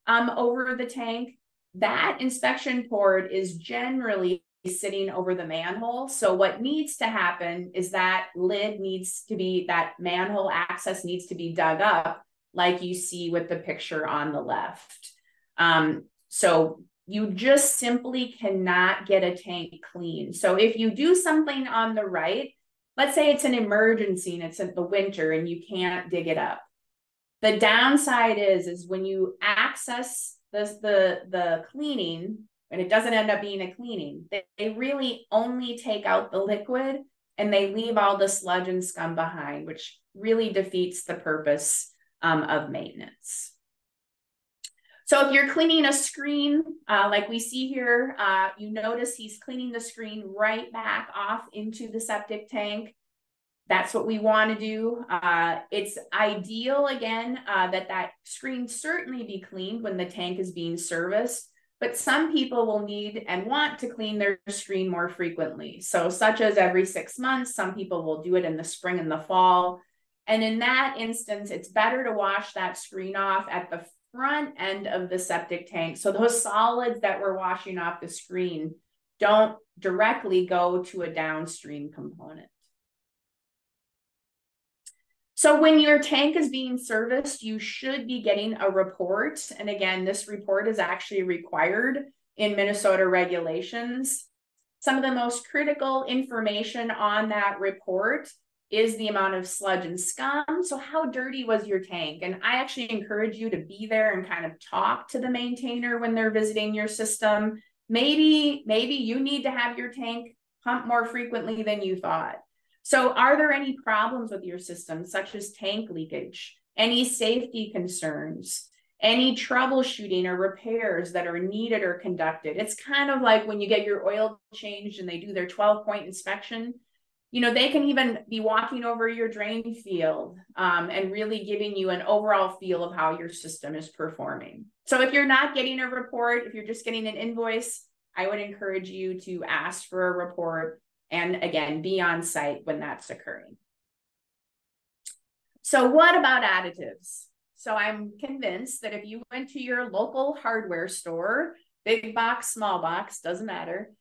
um, over the tank. That inspection port is generally sitting over the manhole. So what needs to happen is that lid needs to be, that manhole access needs to be dug up like you see with the picture on the left. Um, so you just simply cannot get a tank clean. So if you do something on the right, let's say it's an emergency and it's in the winter and you can't dig it up. The downside is, is when you access this, the, the cleaning, and it doesn't end up being a cleaning. They, they really only take out the liquid and they leave all the sludge and scum behind, which really defeats the purpose um, of maintenance. So if you're cleaning a screen, uh, like we see here, uh, you notice he's cleaning the screen right back off into the septic tank. That's what we want to do. Uh, it's ideal, again, uh, that that screen certainly be cleaned when the tank is being serviced but some people will need and want to clean their screen more frequently. So, such as every six months, some people will do it in the spring and the fall. And in that instance, it's better to wash that screen off at the front end of the septic tank. So, those solids that we're washing off the screen don't directly go to a downstream component. So when your tank is being serviced, you should be getting a report. And again, this report is actually required in Minnesota regulations. Some of the most critical information on that report is the amount of sludge and scum. So how dirty was your tank? And I actually encourage you to be there and kind of talk to the maintainer when they're visiting your system. Maybe, maybe you need to have your tank pump more frequently than you thought. So, are there any problems with your system, such as tank leakage, any safety concerns, any troubleshooting or repairs that are needed or conducted? It's kind of like when you get your oil changed and they do their 12 point inspection. You know, they can even be walking over your drain field um, and really giving you an overall feel of how your system is performing. So, if you're not getting a report, if you're just getting an invoice, I would encourage you to ask for a report and again, be on site when that's occurring. So what about additives? So I'm convinced that if you went to your local hardware store, big box, small box, doesn't matter,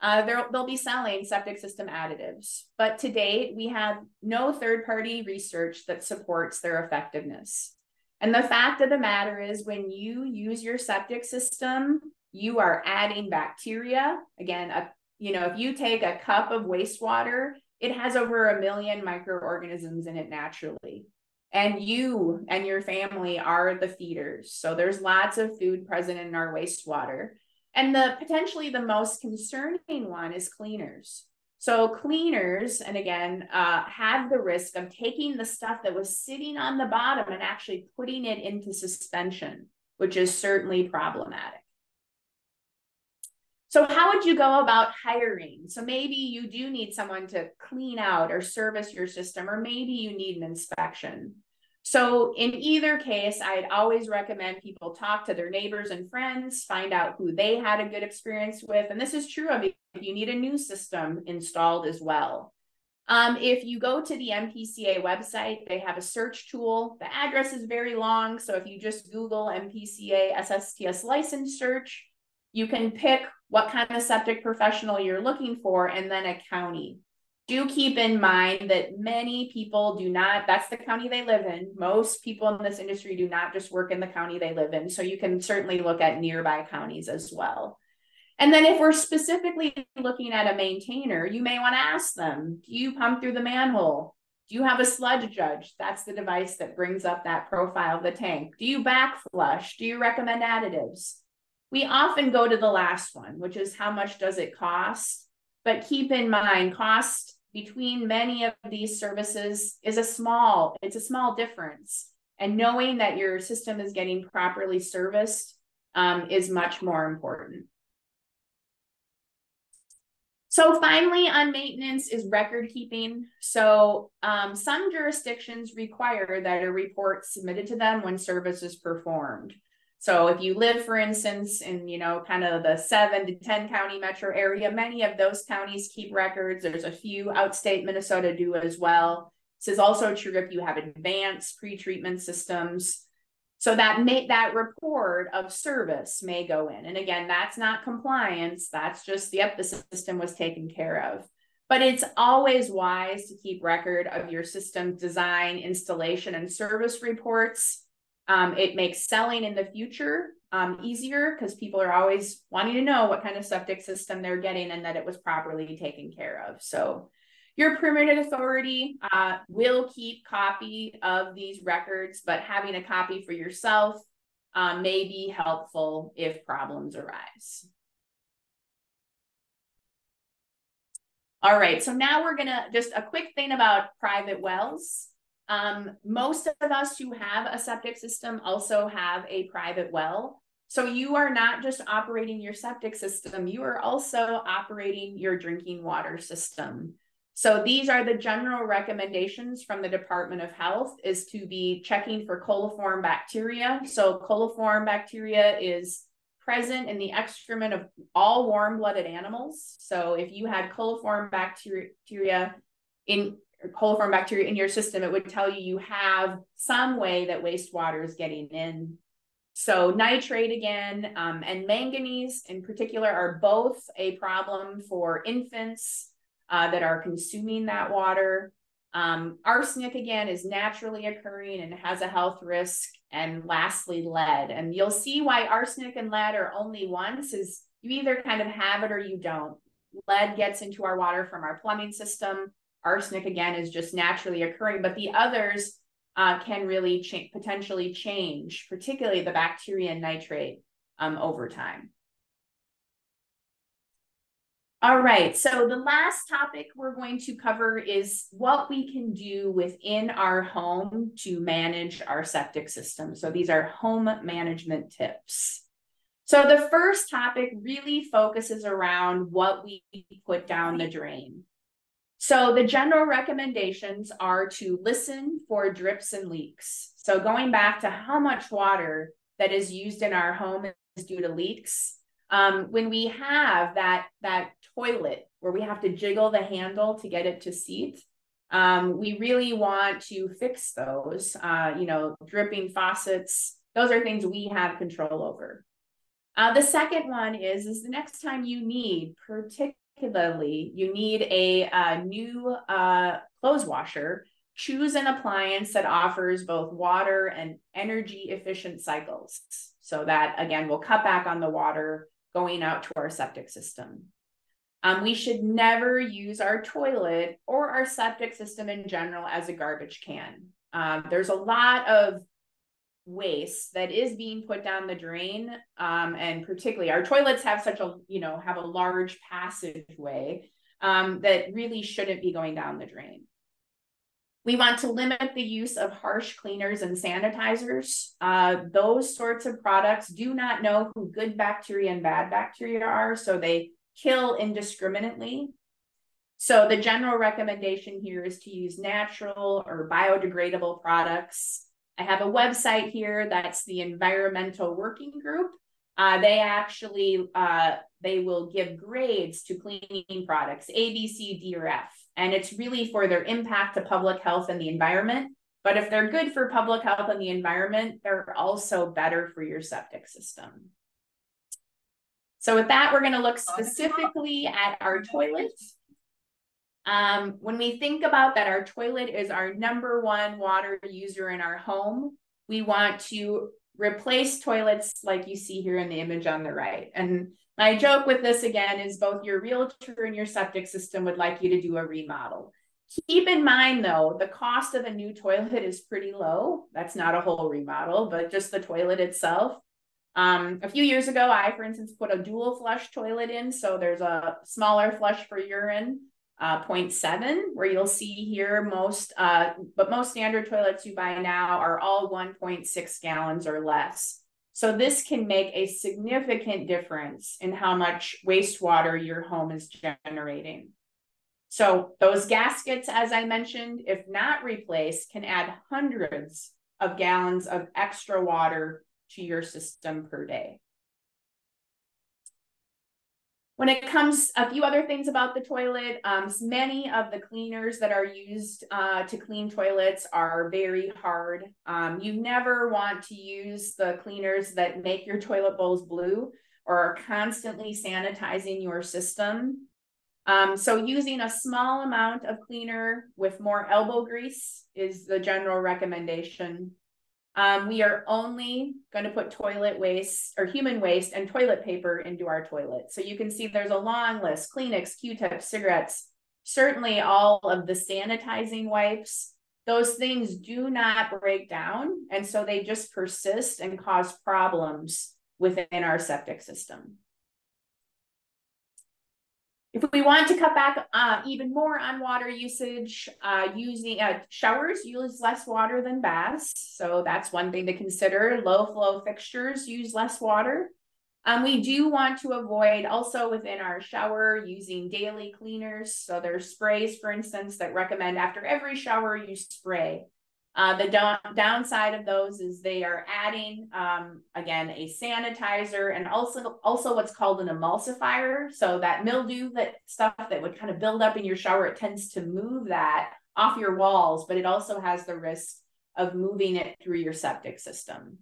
uh, they'll be selling septic system additives. But to date, we have no third party research that supports their effectiveness. And the fact of the matter is, when you use your septic system, you are adding bacteria, again, a you know, if you take a cup of wastewater, it has over a million microorganisms in it naturally. And you and your family are the feeders. So there's lots of food present in our wastewater. And the potentially the most concerning one is cleaners. So cleaners, and again, uh, have the risk of taking the stuff that was sitting on the bottom and actually putting it into suspension, which is certainly problematic. So how would you go about hiring? So maybe you do need someone to clean out or service your system, or maybe you need an inspection. So in either case, I'd always recommend people talk to their neighbors and friends, find out who they had a good experience with. And this is true of if you need a new system installed as well. Um, if you go to the MPCA website, they have a search tool. The address is very long. So if you just Google MPCA SSTS license search, you can pick what kind of septic professional you're looking for and then a county do keep in mind that many people do not, that's the county they live in. Most people in this industry do not just work in the county they live in. So you can certainly look at nearby counties as well. And then if we're specifically looking at a maintainer, you may want to ask them, do you pump through the manhole? Do you have a sludge judge? That's the device that brings up that profile of the tank. Do you back flush? Do you recommend additives? We often go to the last one, which is how much does it cost? But keep in mind, cost between many of these services is a small, it's a small difference. And knowing that your system is getting properly serviced um, is much more important. So finally on maintenance is record keeping. So um, some jurisdictions require that a report submitted to them when service is performed. So if you live, for instance, in, you know, kind of the seven to 10 county metro area, many of those counties keep records. There's a few outstate Minnesota do as well. This is also true if you have advanced pre-treatment systems. So that may that report of service may go in. And again, that's not compliance. That's just, yep, the system was taken care of. But it's always wise to keep record of your system design, installation, and service reports um, it makes selling in the future um, easier because people are always wanting to know what kind of septic system they're getting and that it was properly taken care of. So your permitted authority uh, will keep copy of these records, but having a copy for yourself um, may be helpful if problems arise. All right, so now we're gonna just a quick thing about private wells. Um, most of us who have a septic system also have a private well. So you are not just operating your septic system, you are also operating your drinking water system. So these are the general recommendations from the Department of Health is to be checking for coliform bacteria. So coliform bacteria is present in the excrement of all warm-blooded animals. So if you had coliform bacteria in coliform bacteria in your system, it would tell you you have some way that wastewater is getting in. So nitrate again um, and manganese in particular are both a problem for infants uh, that are consuming that water. Um, arsenic again is naturally occurring and has a health risk. And lastly, lead. And you'll see why arsenic and lead are only once is you either kind of have it or you don't. Lead gets into our water from our plumbing system arsenic again is just naturally occurring, but the others uh, can really cha potentially change, particularly the bacteria and nitrate um, over time. All right, so the last topic we're going to cover is what we can do within our home to manage our septic system. So these are home management tips. So the first topic really focuses around what we put down the drain. So the general recommendations are to listen for drips and leaks. So going back to how much water that is used in our home is due to leaks. Um, when we have that, that toilet where we have to jiggle the handle to get it to seat, um, we really want to fix those. Uh, you know, dripping faucets, those are things we have control over. Uh, the second one is, is the next time you need, particularly particularly you need a, a new uh, clothes washer, choose an appliance that offers both water and energy efficient cycles. So that again will cut back on the water going out to our septic system. Um, we should never use our toilet or our septic system in general as a garbage can. Um, there's a lot of waste that is being put down the drain um, and particularly our toilets have such a you know have a large passageway um, that really shouldn't be going down the drain we want to limit the use of harsh cleaners and sanitizers. Uh, those sorts of products do not know who good bacteria and bad bacteria are, so they kill indiscriminately. So the general recommendation here is to use natural or biodegradable products. I have a website here that's the Environmental Working Group. Uh, they actually uh, they will give grades to cleaning products A, B, C, D, or F. And it's really for their impact to public health and the environment. But if they're good for public health and the environment, they're also better for your septic system. So with that, we're gonna look specifically at our toilets. Um, when we think about that our toilet is our number one water user in our home, we want to replace toilets like you see here in the image on the right. And my joke with this again is both your realtor and your septic system would like you to do a remodel. Keep in mind though, the cost of a new toilet is pretty low. That's not a whole remodel, but just the toilet itself. Um, a few years ago, I, for instance, put a dual flush toilet in. So there's a smaller flush for urine, uh, 0.7, where you'll see here most, uh, but most standard toilets you buy now are all 1.6 gallons or less. So this can make a significant difference in how much wastewater your home is generating. So those gaskets, as I mentioned, if not replaced, can add hundreds of gallons of extra water to your system per day. When it comes, a few other things about the toilet, um, many of the cleaners that are used uh, to clean toilets are very hard. Um, you never want to use the cleaners that make your toilet bowls blue or are constantly sanitizing your system. Um, so using a small amount of cleaner with more elbow grease is the general recommendation. Um, we are only going to put toilet waste or human waste and toilet paper into our toilet. So you can see there's a long list, Kleenex, Q-tips, cigarettes, certainly all of the sanitizing wipes. Those things do not break down. And so they just persist and cause problems within our septic system. If we want to cut back uh, even more on water usage, uh, using uh, showers use less water than baths. So that's one thing to consider. Low flow fixtures use less water. Um, we do want to avoid also within our shower using daily cleaners. So there's sprays, for instance, that recommend after every shower you spray. Uh, the do- downside of those is they are adding, um, again, a sanitizer and also also what's called an emulsifier. So that mildew, that stuff that would kind of build up in your shower, it tends to move that off your walls, but it also has the risk of moving it through your septic system.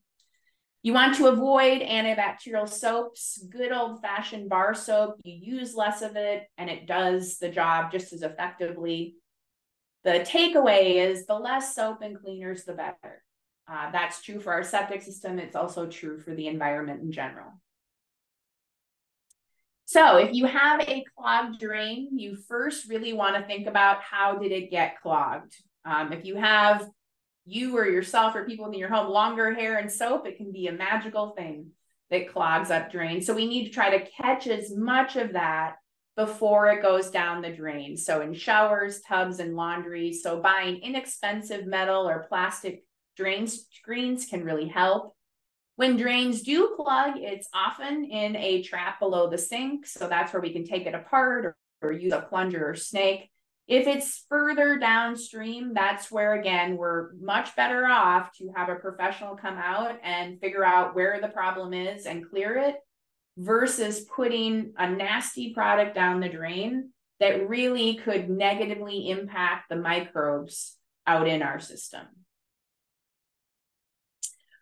You want to avoid antibacterial soaps, good old fashioned bar soap. You use less of it and it does the job just as effectively the takeaway is the less soap and cleaners, the better. Uh, that's true for our septic system. It's also true for the environment in general. So if you have a clogged drain, you first really want to think about how did it get clogged? Um, if you have you or yourself or people in your home longer hair and soap, it can be a magical thing that clogs up drains. So we need to try to catch as much of that before it goes down the drain. So in showers, tubs, and laundry. So buying inexpensive metal or plastic drain screens can really help. When drains do plug, it's often in a trap below the sink. So that's where we can take it apart or, or use a plunger or snake. If it's further downstream, that's where, again, we're much better off to have a professional come out and figure out where the problem is and clear it versus putting a nasty product down the drain that really could negatively impact the microbes out in our system.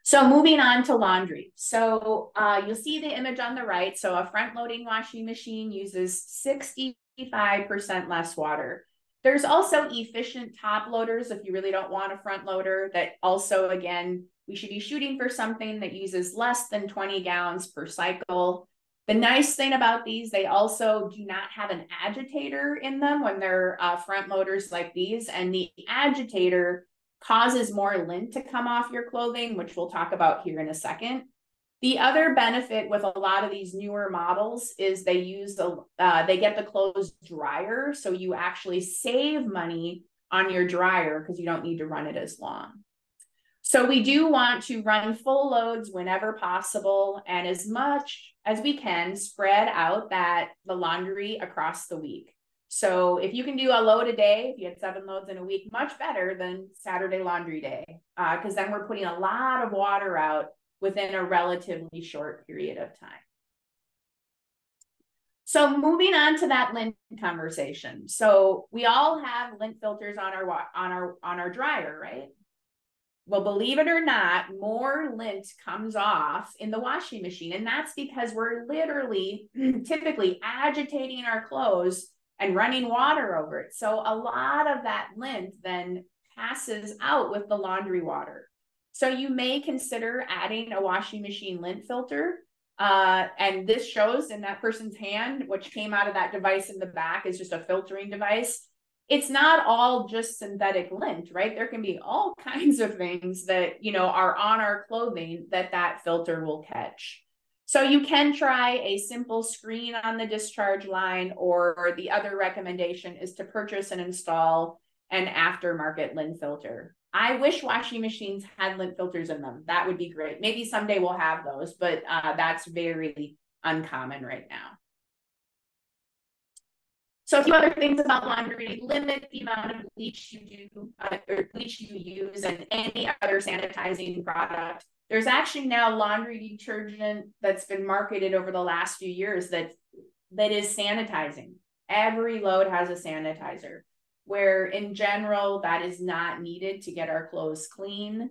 So moving on to laundry. So uh, you'll see the image on the right. So a front loading washing machine uses 65% less water. There's also efficient top loaders if you really don't want a front loader that also, again, we should be shooting for something that uses less than 20 gallons per cycle. The nice thing about these, they also do not have an agitator in them when they're uh, front loaders like these. And the agitator causes more lint to come off your clothing, which we'll talk about here in a second. The other benefit with a lot of these newer models is they use the uh, they get the clothes drier, so you actually save money on your dryer because you don't need to run it as long. So we do want to run full loads whenever possible and as much as we can spread out that the laundry across the week. So if you can do a load a day, if you had seven loads in a week, much better than Saturday laundry day, because uh, then we're putting a lot of water out within a relatively short period of time. So moving on to that lint conversation. So we all have lint filters on our on our on our dryer, right? Well, believe it or not, more lint comes off in the washing machine. And that's because we're literally typically agitating our clothes and running water over it. So a lot of that lint then passes out with the laundry water. So you may consider adding a washing machine lint filter. Uh, and this shows in that person's hand, which came out of that device in the back is just a filtering device. It's not all just synthetic lint, right? There can be all kinds of things that, you know, are on our clothing that that filter will catch. So you can try a simple screen on the discharge line, or the other recommendation is to purchase and install an aftermarket lint filter. I wish washing machines had lint filters in them. That would be great. Maybe someday we'll have those, but uh, that's very uncommon right now. So a few other things about laundry, limit the amount of bleach you do uh, or bleach you use and any other sanitizing product. There's actually now laundry detergent that's been marketed over the last few years that that is sanitizing. Every load has a sanitizer where in general that is not needed to get our clothes clean.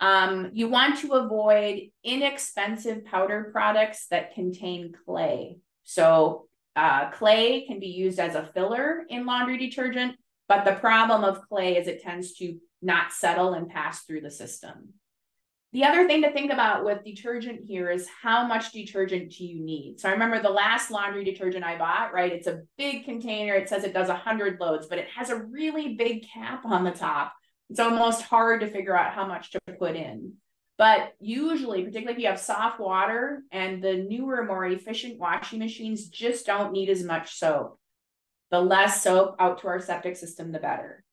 Um, you want to avoid inexpensive powder products that contain clay. So uh, clay can be used as a filler in laundry detergent, but the problem of clay is it tends to not settle and pass through the system. The other thing to think about with detergent here is how much detergent do you need? So I remember the last laundry detergent I bought, right? It's a big container. It says it does 100 loads, but it has a really big cap on the top. It's almost hard to figure out how much to put in. But usually, particularly if you have soft water and the newer, more efficient washing machines just don't need as much soap. The less soap out to our septic system, the better.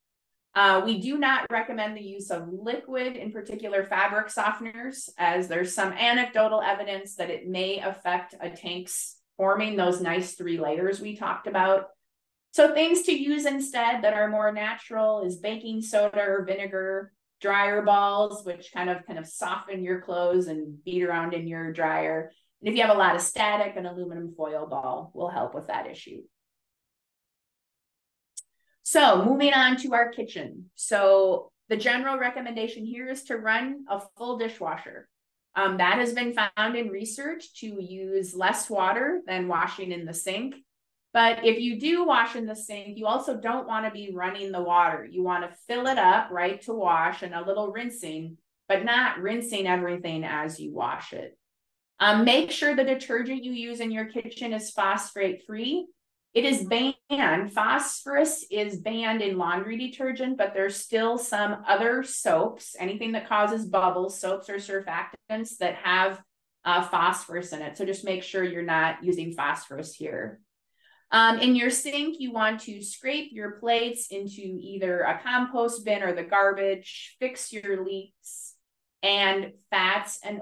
Uh, we do not recommend the use of liquid, in particular fabric softeners, as there's some anecdotal evidence that it may affect a tank's forming those nice three layers we talked about. So things to use instead that are more natural is baking soda or vinegar, dryer balls, which kind of kind of soften your clothes and beat around in your dryer. And if you have a lot of static, an aluminum foil ball will help with that issue. So moving on to our kitchen. So the general recommendation here is to run a full dishwasher. Um, that has been found in research to use less water than washing in the sink. But if you do wash in the sink, you also don't want to be running the water. You want to fill it up, right, to wash and a little rinsing, but not rinsing everything as you wash it. Um, make sure the detergent you use in your kitchen is phosphate free it is banned. Phosphorus is banned in laundry detergent, but there's still some other soaps, anything that causes bubbles, soaps or surfactants that have uh, phosphorus in it. So just make sure you're not using phosphorus here. Um, in your sink, you want to scrape your plates into either a compost bin or the garbage, fix your leaks, and fats and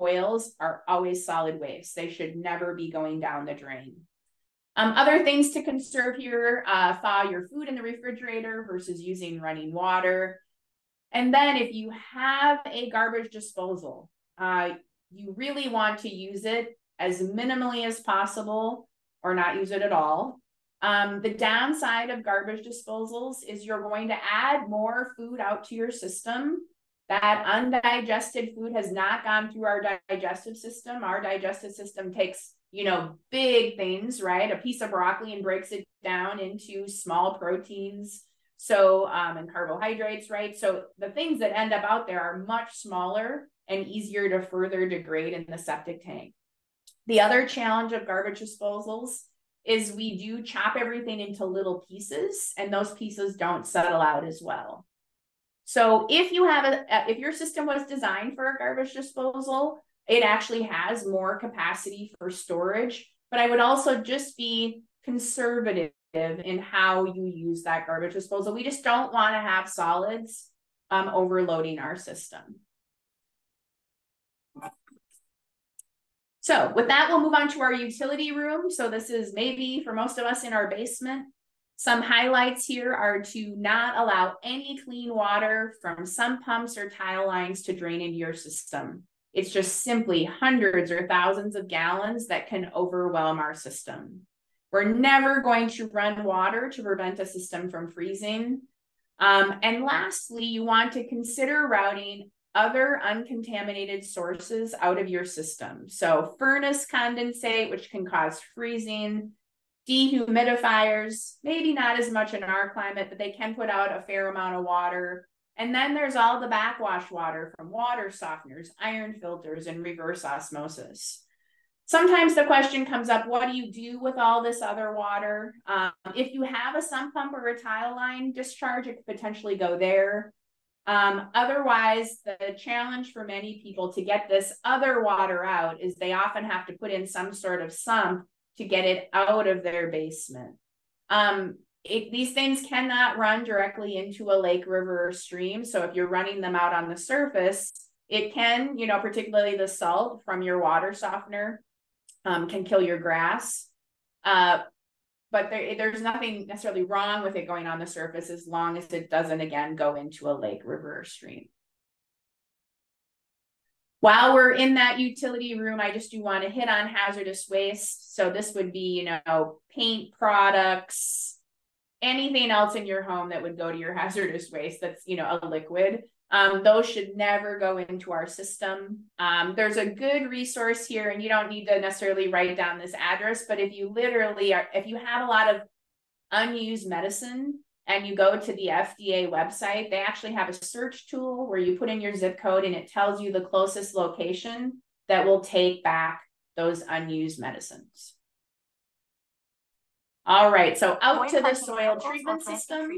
oils are always solid waste. They should never be going down the drain. Um, other things to conserve here, uh, thaw your food in the refrigerator versus using running water. And then if you have a garbage disposal, uh, you really want to use it as minimally as possible or not use it at all. Um, the downside of garbage disposals is you're going to add more food out to your system. That undigested food has not gone through our digestive system. Our digestive system takes you know, big things, right? A piece of broccoli and breaks it down into small proteins. So, um, and carbohydrates, right? So the things that end up out there are much smaller and easier to further degrade in the septic tank. The other challenge of garbage disposals is we do chop everything into little pieces and those pieces don't settle out as well. So if you have a, if your system was designed for a garbage disposal, it actually has more capacity for storage. But I would also just be conservative in how you use that garbage disposal. We just don't want to have solids um, overloading our system. So with that, we'll move on to our utility room. So this is maybe for most of us in our basement. Some highlights here are to not allow any clean water from sump pumps or tile lines to drain into your system. It's just simply hundreds or thousands of gallons that can overwhelm our system. We're never going to run water to prevent a system from freezing. Um, and lastly, you want to consider routing other uncontaminated sources out of your system. So furnace condensate, which can cause freezing, dehumidifiers, maybe not as much in our climate, but they can put out a fair amount of water. And then there's all the backwash water from water softeners, iron filters, and reverse osmosis. Sometimes the question comes up, what do you do with all this other water? Um, if you have a sump pump or a tile line discharge, it could potentially go there. Um, otherwise, the challenge for many people to get this other water out is they often have to put in some sort of sump to get it out of their basement. Um, it, these things cannot run directly into a lake, river, or stream. So if you're running them out on the surface, it can, you know, particularly the salt from your water softener um, can kill your grass. Uh, but there, there's nothing necessarily wrong with it going on the surface as long as it doesn't, again, go into a lake, river, or stream. While we're in that utility room, I just do want to hit on hazardous waste. So this would be, you know, paint products, anything else in your home that would go to your hazardous waste that's, you know, a liquid. Um, those should never go into our system. Um, there's a good resource here, and you don't need to necessarily write down this address, but if you literally are, if you have a lot of unused medicine and you go to the FDA website, they actually have a search tool where you put in your zip code and it tells you the closest location that will take back those unused medicines. All right, so out to the soil treatment system.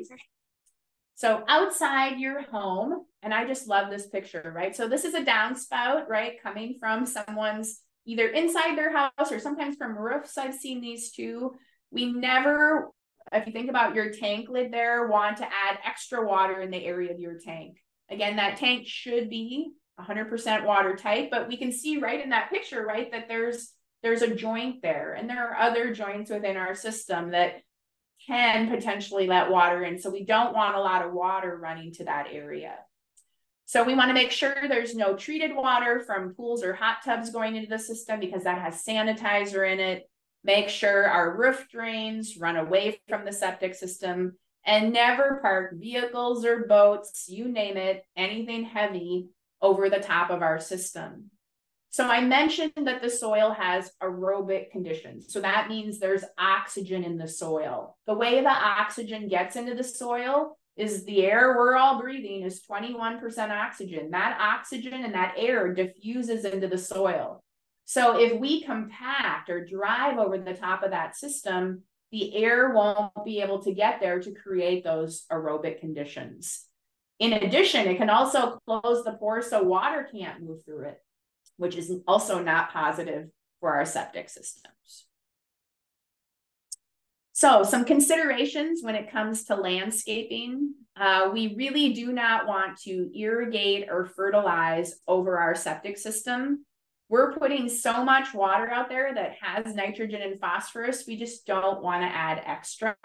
So outside your home, and I just love this picture, right? So this is a downspout, right? Coming from someone's either inside their house or sometimes from roofs. I've seen these too. We never, if you think about your tank lid there, want to add extra water in the area of your tank. Again, that tank should be 100% watertight, but we can see right in that picture, right, that there's there's a joint there and there are other joints within our system that can potentially let water in. So we don't want a lot of water running to that area. So we want to make sure there's no treated water from pools or hot tubs going into the system because that has sanitizer in it. Make sure our roof drains run away from the septic system and never park vehicles or boats, you name it, anything heavy over the top of our system. So I mentioned that the soil has aerobic conditions. So that means there's oxygen in the soil. The way the oxygen gets into the soil is the air we're all breathing is 21% oxygen. That oxygen and that air diffuses into the soil. So if we compact or drive over the top of that system, the air won't be able to get there to create those aerobic conditions. In addition, it can also close the pores so water can't move through it which is also not positive for our septic systems. So some considerations when it comes to landscaping. Uh, we really do not want to irrigate or fertilize over our septic system. We're putting so much water out there that has nitrogen and phosphorus, we just don't want to add extra.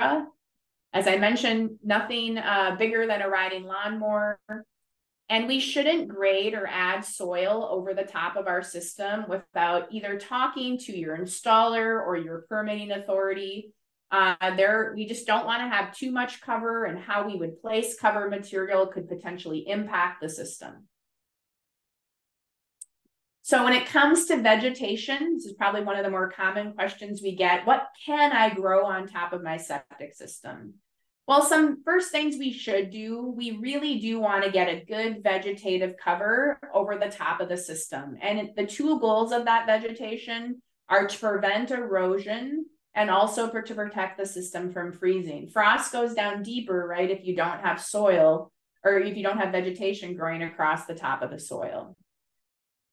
As I mentioned, nothing uh, bigger than a riding lawnmower. And we shouldn't grade or add soil over the top of our system without either talking to your installer or your permitting authority. Uh, there, we just don't want to have too much cover, and how we would place cover material could potentially impact the system. So when it comes to vegetation, this is probably one of the more common questions we get. What can I grow on top of my septic system? Well, some first things we should do, we really do want to get a good vegetative cover over the top of the system. And the two goals of that vegetation are to prevent erosion and also to protect the system from freezing. Frost goes down deeper, right, if you don't have soil or if you don't have vegetation growing across the top of the soil.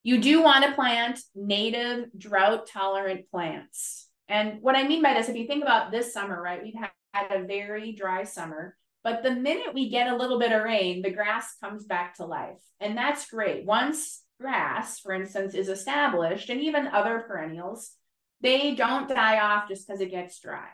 You do want to plant native drought tolerant plants. And what I mean by this, if you think about this summer, right, we've had a very dry summer, but the minute we get a little bit of rain, the grass comes back to life. And that's great. Once grass, for instance, is established, and even other perennials, they don't die off just because it gets dry.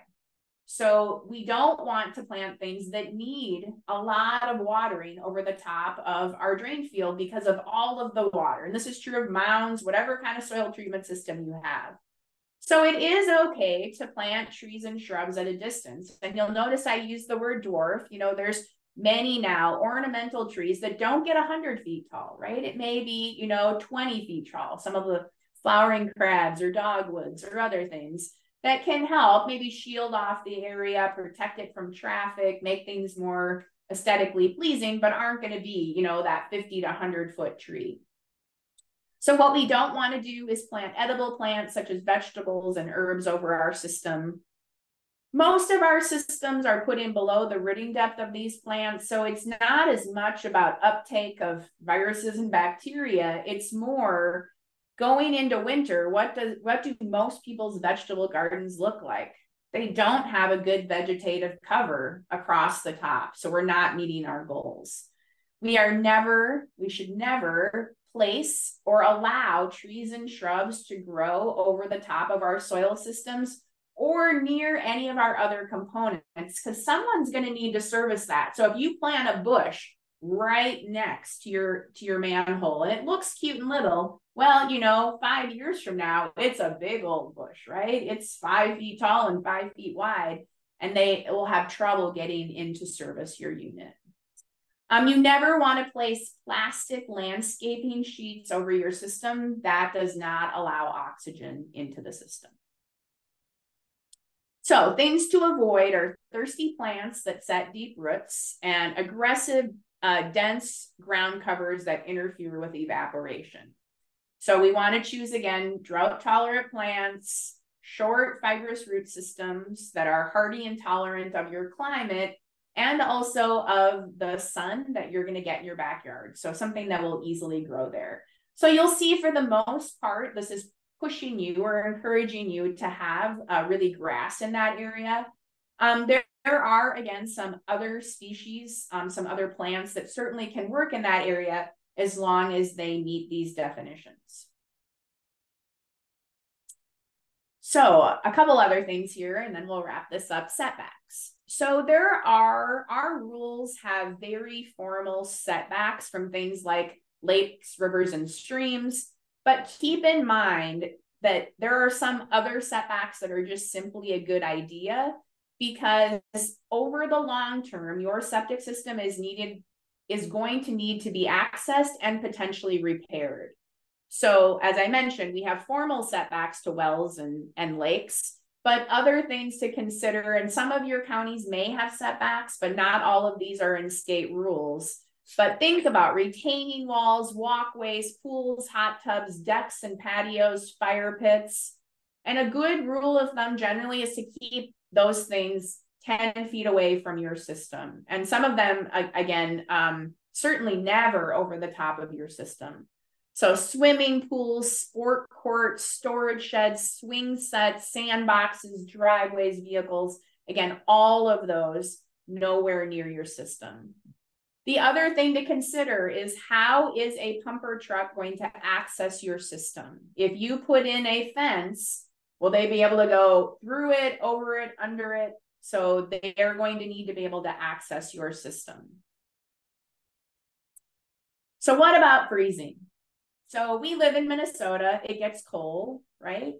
So we don't want to plant things that need a lot of watering over the top of our drain field because of all of the water. And this is true of mounds, whatever kind of soil treatment system you have. So it is okay to plant trees and shrubs at a distance. And you'll notice I use the word dwarf. You know, there's many now ornamental trees that don't get 100 feet tall, right? It may be, you know, 20 feet tall. Some of the flowering crabs or dogwoods or other things that can help maybe shield off the area, protect it from traffic, make things more aesthetically pleasing, but aren't going to be, you know, that 50 to 100 foot tree. So what we don't want to do is plant edible plants such as vegetables and herbs over our system. Most of our systems are put in below the rooting depth of these plants, so it's not as much about uptake of viruses and bacteria. It's more going into winter. What does what do most people's vegetable gardens look like? They don't have a good vegetative cover across the top, so we're not meeting our goals. We are never, we should never place or allow trees and shrubs to grow over the top of our soil systems or near any of our other components because someone's going to need to service that. So if you plant a bush right next to your to your manhole and it looks cute and little, well, you know, five years from now, it's a big old bush, right? It's five feet tall and five feet wide, and they will have trouble getting into service your unit. Um, you never want to place plastic landscaping sheets over your system. That does not allow oxygen into the system. So things to avoid are thirsty plants that set deep roots and aggressive, uh, dense ground covers that interfere with evaporation. So we want to choose again, drought tolerant plants, short fibrous root systems that are hardy and tolerant of your climate and also of the sun that you're going to get in your backyard. So something that will easily grow there. So you'll see for the most part, this is pushing you or encouraging you to have uh, really grass in that area. Um, there, there are, again, some other species, um, some other plants that certainly can work in that area as long as they meet these definitions. So a couple other things here, and then we'll wrap this up, setbacks. So there are, our rules have very formal setbacks from things like lakes, rivers, and streams. But keep in mind that there are some other setbacks that are just simply a good idea because over the long term, your septic system is needed, is going to need to be accessed and potentially repaired. So as I mentioned, we have formal setbacks to wells and, and lakes, but other things to consider, and some of your counties may have setbacks, but not all of these are in state rules. But think about retaining walls, walkways, pools, hot tubs, decks and patios, fire pits. And a good rule of thumb generally is to keep those things 10 feet away from your system. And some of them, again, um, certainly never over the top of your system. So swimming pools, sport courts, storage sheds, swing sets, sandboxes, driveways, vehicles, again, all of those nowhere near your system. The other thing to consider is how is a pumper truck going to access your system? If you put in a fence, will they be able to go through it, over it, under it? So they are going to need to be able to access your system. So what about freezing? So we live in Minnesota, it gets cold, right?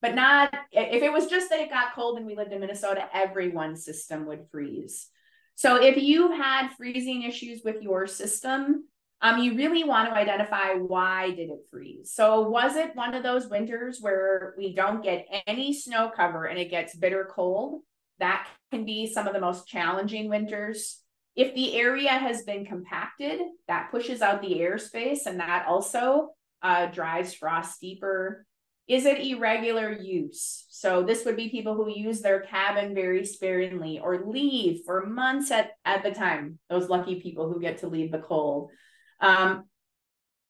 But not, if it was just that it got cold and we lived in Minnesota, everyone's system would freeze. So if you've had freezing issues with your system, um, you really want to identify why did it freeze. So was it one of those winters where we don't get any snow cover and it gets bitter cold? That can be some of the most challenging winters. If the area has been compacted, that pushes out the airspace and that also uh, drives frost deeper. Is it irregular use? So this would be people who use their cabin very sparingly or leave for months at, at the time, those lucky people who get to leave the cold. Um,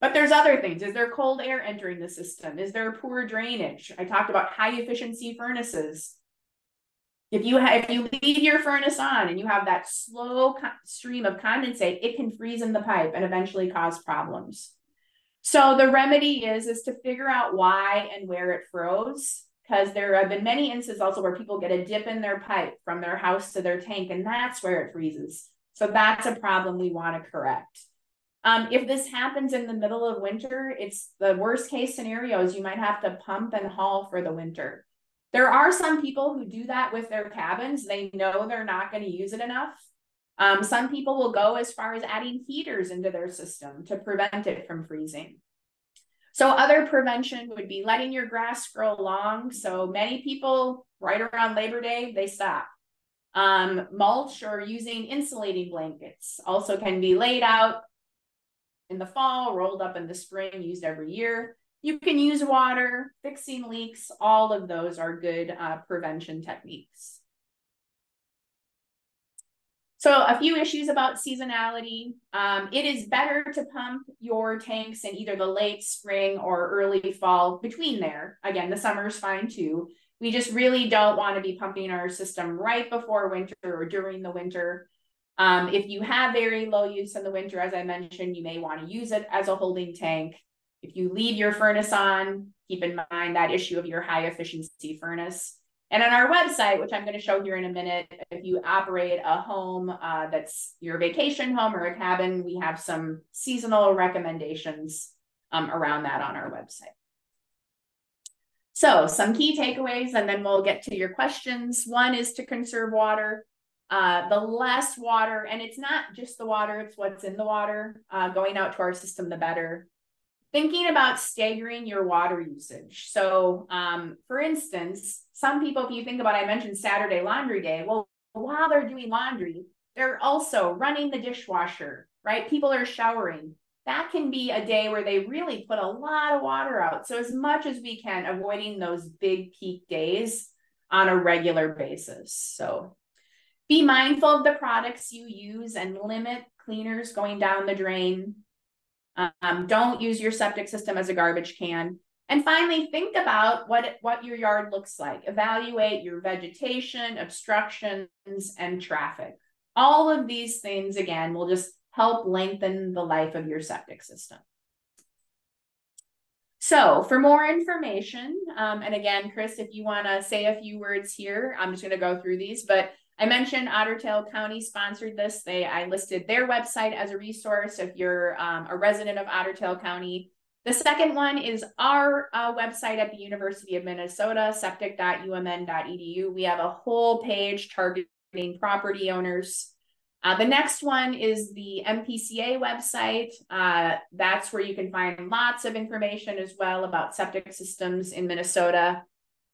but there's other things. Is there cold air entering the system? Is there poor drainage? I talked about high efficiency furnaces. If you have, if you leave your furnace on and you have that slow stream of condensate, it can freeze in the pipe and eventually cause problems. So the remedy is is to figure out why and where it froze because there have been many instances also where people get a dip in their pipe from their house to their tank and that's where it freezes. So that's a problem we want to correct. Um, if this happens in the middle of winter, it's the worst case scenarios. You might have to pump and haul for the winter. There are some people who do that with their cabins. They know they're not going to use it enough. Um, some people will go as far as adding heaters into their system to prevent it from freezing. So other prevention would be letting your grass grow long. So many people right around Labor Day, they stop. Um, mulch or using insulating blankets also can be laid out in the fall, rolled up in the spring, used every year. You can use water, fixing leaks, all of those are good uh, prevention techniques. So a few issues about seasonality. Um, it is better to pump your tanks in either the late spring or early fall between there. Again, the summer is fine too. We just really don't want to be pumping our system right before winter or during the winter. Um, if you have very low use in the winter, as I mentioned, you may want to use it as a holding tank. If you leave your furnace on, keep in mind that issue of your high efficiency furnace. And on our website, which I'm going to show here in a minute, if you operate a home uh, that's your vacation home or a cabin, we have some seasonal recommendations um, around that on our website. So some key takeaways, and then we'll get to your questions. One is to conserve water. Uh, the less water, and it's not just the water, it's what's in the water uh, going out to our system, the better thinking about staggering your water usage. So, um, for instance, some people, if you think about, I mentioned Saturday laundry day. Well, while they're doing laundry, they're also running the dishwasher, right? People are showering. That can be a day where they really put a lot of water out. So, as much as we can, avoiding those big peak days on a regular basis. So, be mindful of the products you use and limit cleaners going down the drain. Um, don't use your septic system as a garbage can. And finally, think about what, what your yard looks like. Evaluate your vegetation, obstructions, and traffic. All of these things, again, will just help lengthen the life of your septic system. So for more information, um, and again, Chris, if you want to say a few words here, I'm just going to go through these, but I mentioned Otter Tail County sponsored this. They I listed their website as a resource if you're um, a resident of Otter Tail County. The second one is our uh, website at the University of Minnesota, septic.umn.edu. We have a whole page targeting property owners. Uh, the next one is the MPCA website. Uh, that's where you can find lots of information as well about septic systems in Minnesota.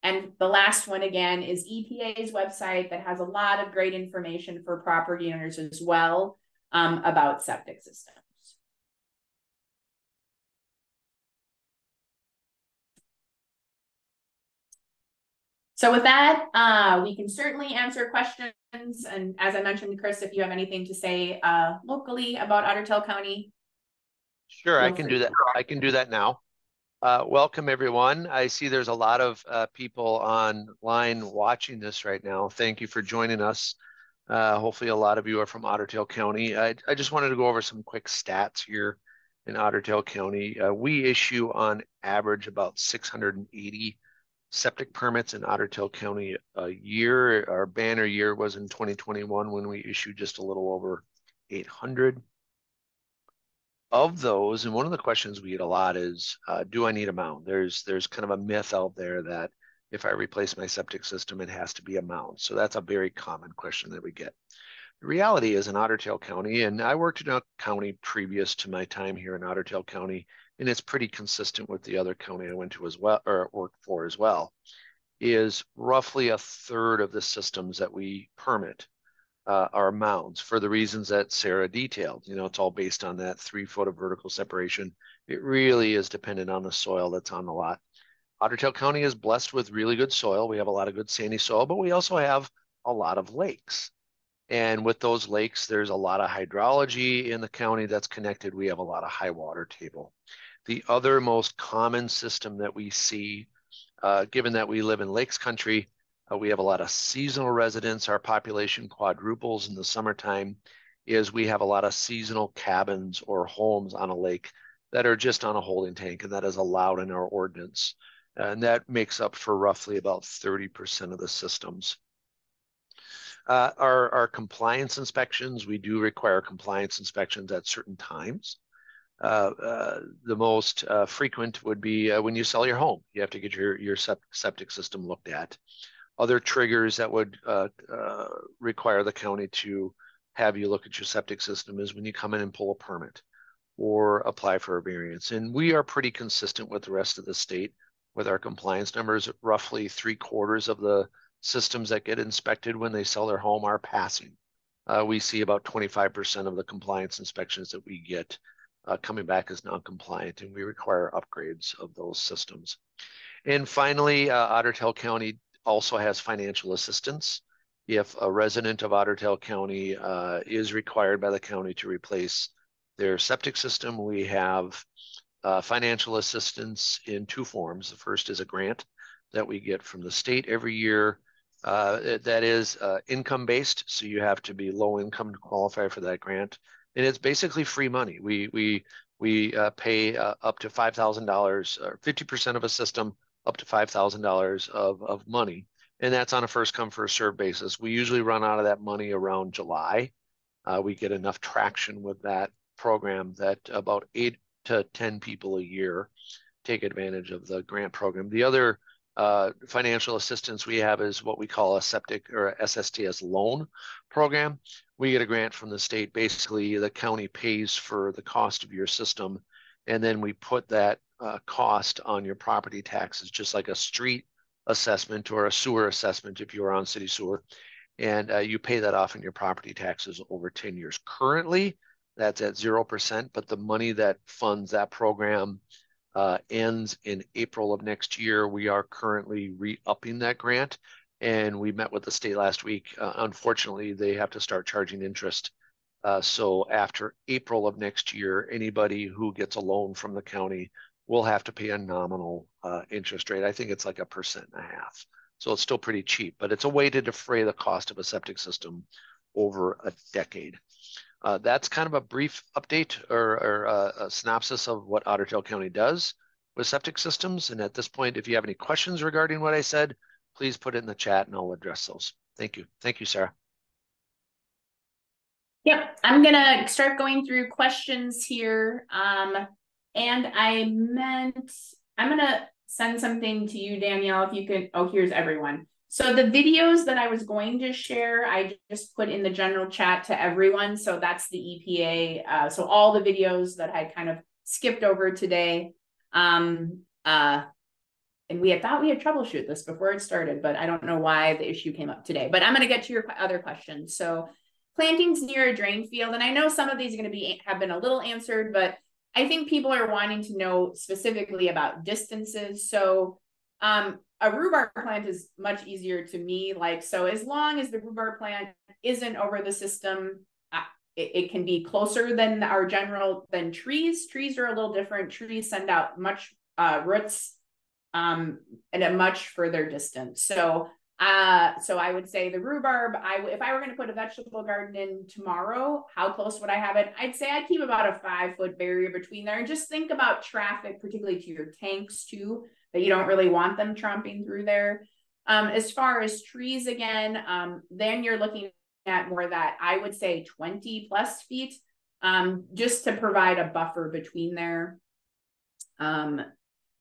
And the last one again is EPA's website that has a lot of great information for property owners as well um, about septic systems. So with that, uh, we can certainly answer questions. And as I mentioned, Chris, if you have anything to say uh, locally about Otter Tail County. Sure, I can do that. I can do that now. Uh, welcome, everyone. I see there's a lot of uh, people online watching this right now. Thank you for joining us. Uh, hopefully, a lot of you are from Otter Tail County. I, I, just wanted to go over some quick stats here in Otter Tail County. Uh, we issue on average about 680 septic permits in Otter Tail County a year. Our banner year was in 2021 when we issued just a little over 800 of those, and one of the questions we get a lot is, uh, do I need a mound? There's there's kind of a myth out there that if I replace my septic system, it has to be a mound. So that's a very common question that we get. The reality is in Otter Tail County, and I worked in a county previous to my time here in Otter Tail County, and it's pretty consistent with the other county I went to as well, or worked for as well, is roughly a third of the systems that we permit uh, are mounds for the reasons that Sara detailed. You know, it's all based on that three foot of vertical separation. It really is dependent on the soil that's on the lot. Otter Tail County is blessed with really good soil. We have a lot of good sandy soil, but we also have a lot of lakes. And with those lakes, there's a lot of hydrology in the county that's connected. We have a lot of high water table. The other most common system that we see, uh, given that we live in lakes country, uh, we have a lot of seasonal residents. Our population quadruples in the summertime is we have a lot of seasonal cabins or homes on a lake that are just on a holding tank, and that is allowed in our ordinance. And that makes up for roughly about 30% of the systems. Uh, our, our compliance inspections, we do require compliance inspections at certain times. Uh, uh, the most uh, frequent would be uh, when you sell your home. You have to get your, your septic system looked at. Other triggers that would uh, require the county to have you look at your septic system is when you come in and pull a permit or apply for a variance. And we are pretty consistent with the rest of the state with our compliance numbers. Roughly three quarters of the systems that get inspected when they sell their home are passing. Uh, we see about 25% of the compliance inspections that we get uh, coming back as non-compliant, and we require upgrades of those systems. And finally, uh, Otter Tail County also has financial assistance. If a resident of Otter Tail County uh, is required by the county to replace their septic system, we have uh, financial assistance in two forms. The first is a grant that we get from the state every year. Uh, that is uh, income based, so you have to be low income to qualify for that grant, and it's basically free money. We we we uh, pay uh, up to five thousand dollars, or fifty percent of a system, up to five thousand dollars of of money, and that's on a first come first serve basis. We usually run out of that money around July. Uh, we get enough traction with that program that about eight to 10 people a year take advantage of the grant program. The other uh, financial assistance we have is what we call a septic or a SSTS loan program. We get a grant from the state. Basically, the county pays for the cost of your system, and then we put that uh, cost on your property taxes, just like a street assessment or a sewer assessment if you're on city sewer. And uh, you pay that off in your property taxes over 10 years. Currently, that's at 0%, but the money that funds that program uh, ends in April of next year. We are currently re-upping that grant, and we met with the state last week. Uh, unfortunately, they have to start charging interest. Uh, so after April of next year, anybody who gets a loan from the county will have to pay a nominal uh, interest rate. I think it's like a percent and a half. So it's still pretty cheap, but it's a way to defray the cost of a septic system over a decade. Uh, that's kind of a brief update or, or uh, a synopsis of what Otter Tail County does with septic systems. And at this point, if you have any questions regarding what I said, please put it in the chat and I'll address those. Thank you. Thank you, Sara. Yep, I'm gonna start going through questions here. Um, and I meant, I'm gonna send something to you, Danielle, if you can, oh, here's everyone. So the videos that I was going to share, I just put in the general chat to everyone. So that's the EPA. Uh, so all the videos that I kind of skipped over today. Um, uh, and we had thought we had troubleshoot this before it started, but I don't know why the issue came up today. But I'm going to get to your other questions. So plantings near a drain field, and I know some of these are going to be have been a little answered, but I think people are wanting to know specifically about distances. So um, a rhubarb plant is much easier to me. Like, so as long as the rhubarb plant isn't over the system, it, it, can be closer than our general, than trees. Trees are a little different. Trees send out much uh, roots um, at a much further distance. So, uh, so I would say the rhubarb, I if I were going to put a vegetable garden in tomorrow, how close would I have it? I'd say I'd keep about a five foot barrier between there and just think about traffic, particularly to your tanks too that you don't really want them tromping through there. Um, as far as trees again, um, then you're looking at more that I would say 20 plus feet, um, just to provide a buffer between there. Um,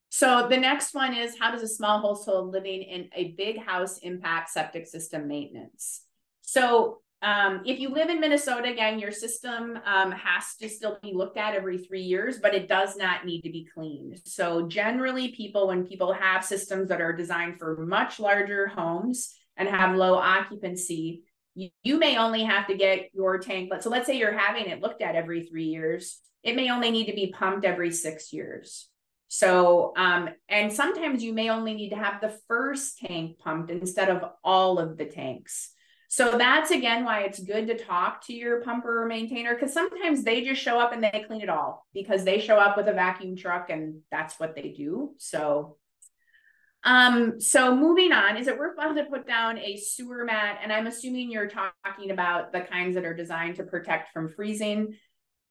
so the next one is how does a small household living in a big house impact septic system maintenance? So um, if you live in Minnesota, again, your system um, has to still be looked at every three years, but it does not need to be cleaned. So generally people, when people have systems that are designed for much larger homes and have low occupancy, you, you may only have to get your tank. But so let's say you're having it looked at every three years. It may only need to be pumped every six years. So, um, and sometimes you may only need to have the first tank pumped instead of all of the tanks. So that's again why it's good to talk to your pumper or maintainer because sometimes they just show up and they clean it all because they show up with a vacuum truck and that's what they do. So um, so moving on, is it worthwhile to put down a sewer mat? And I'm assuming you're talking about the kinds that are designed to protect from freezing.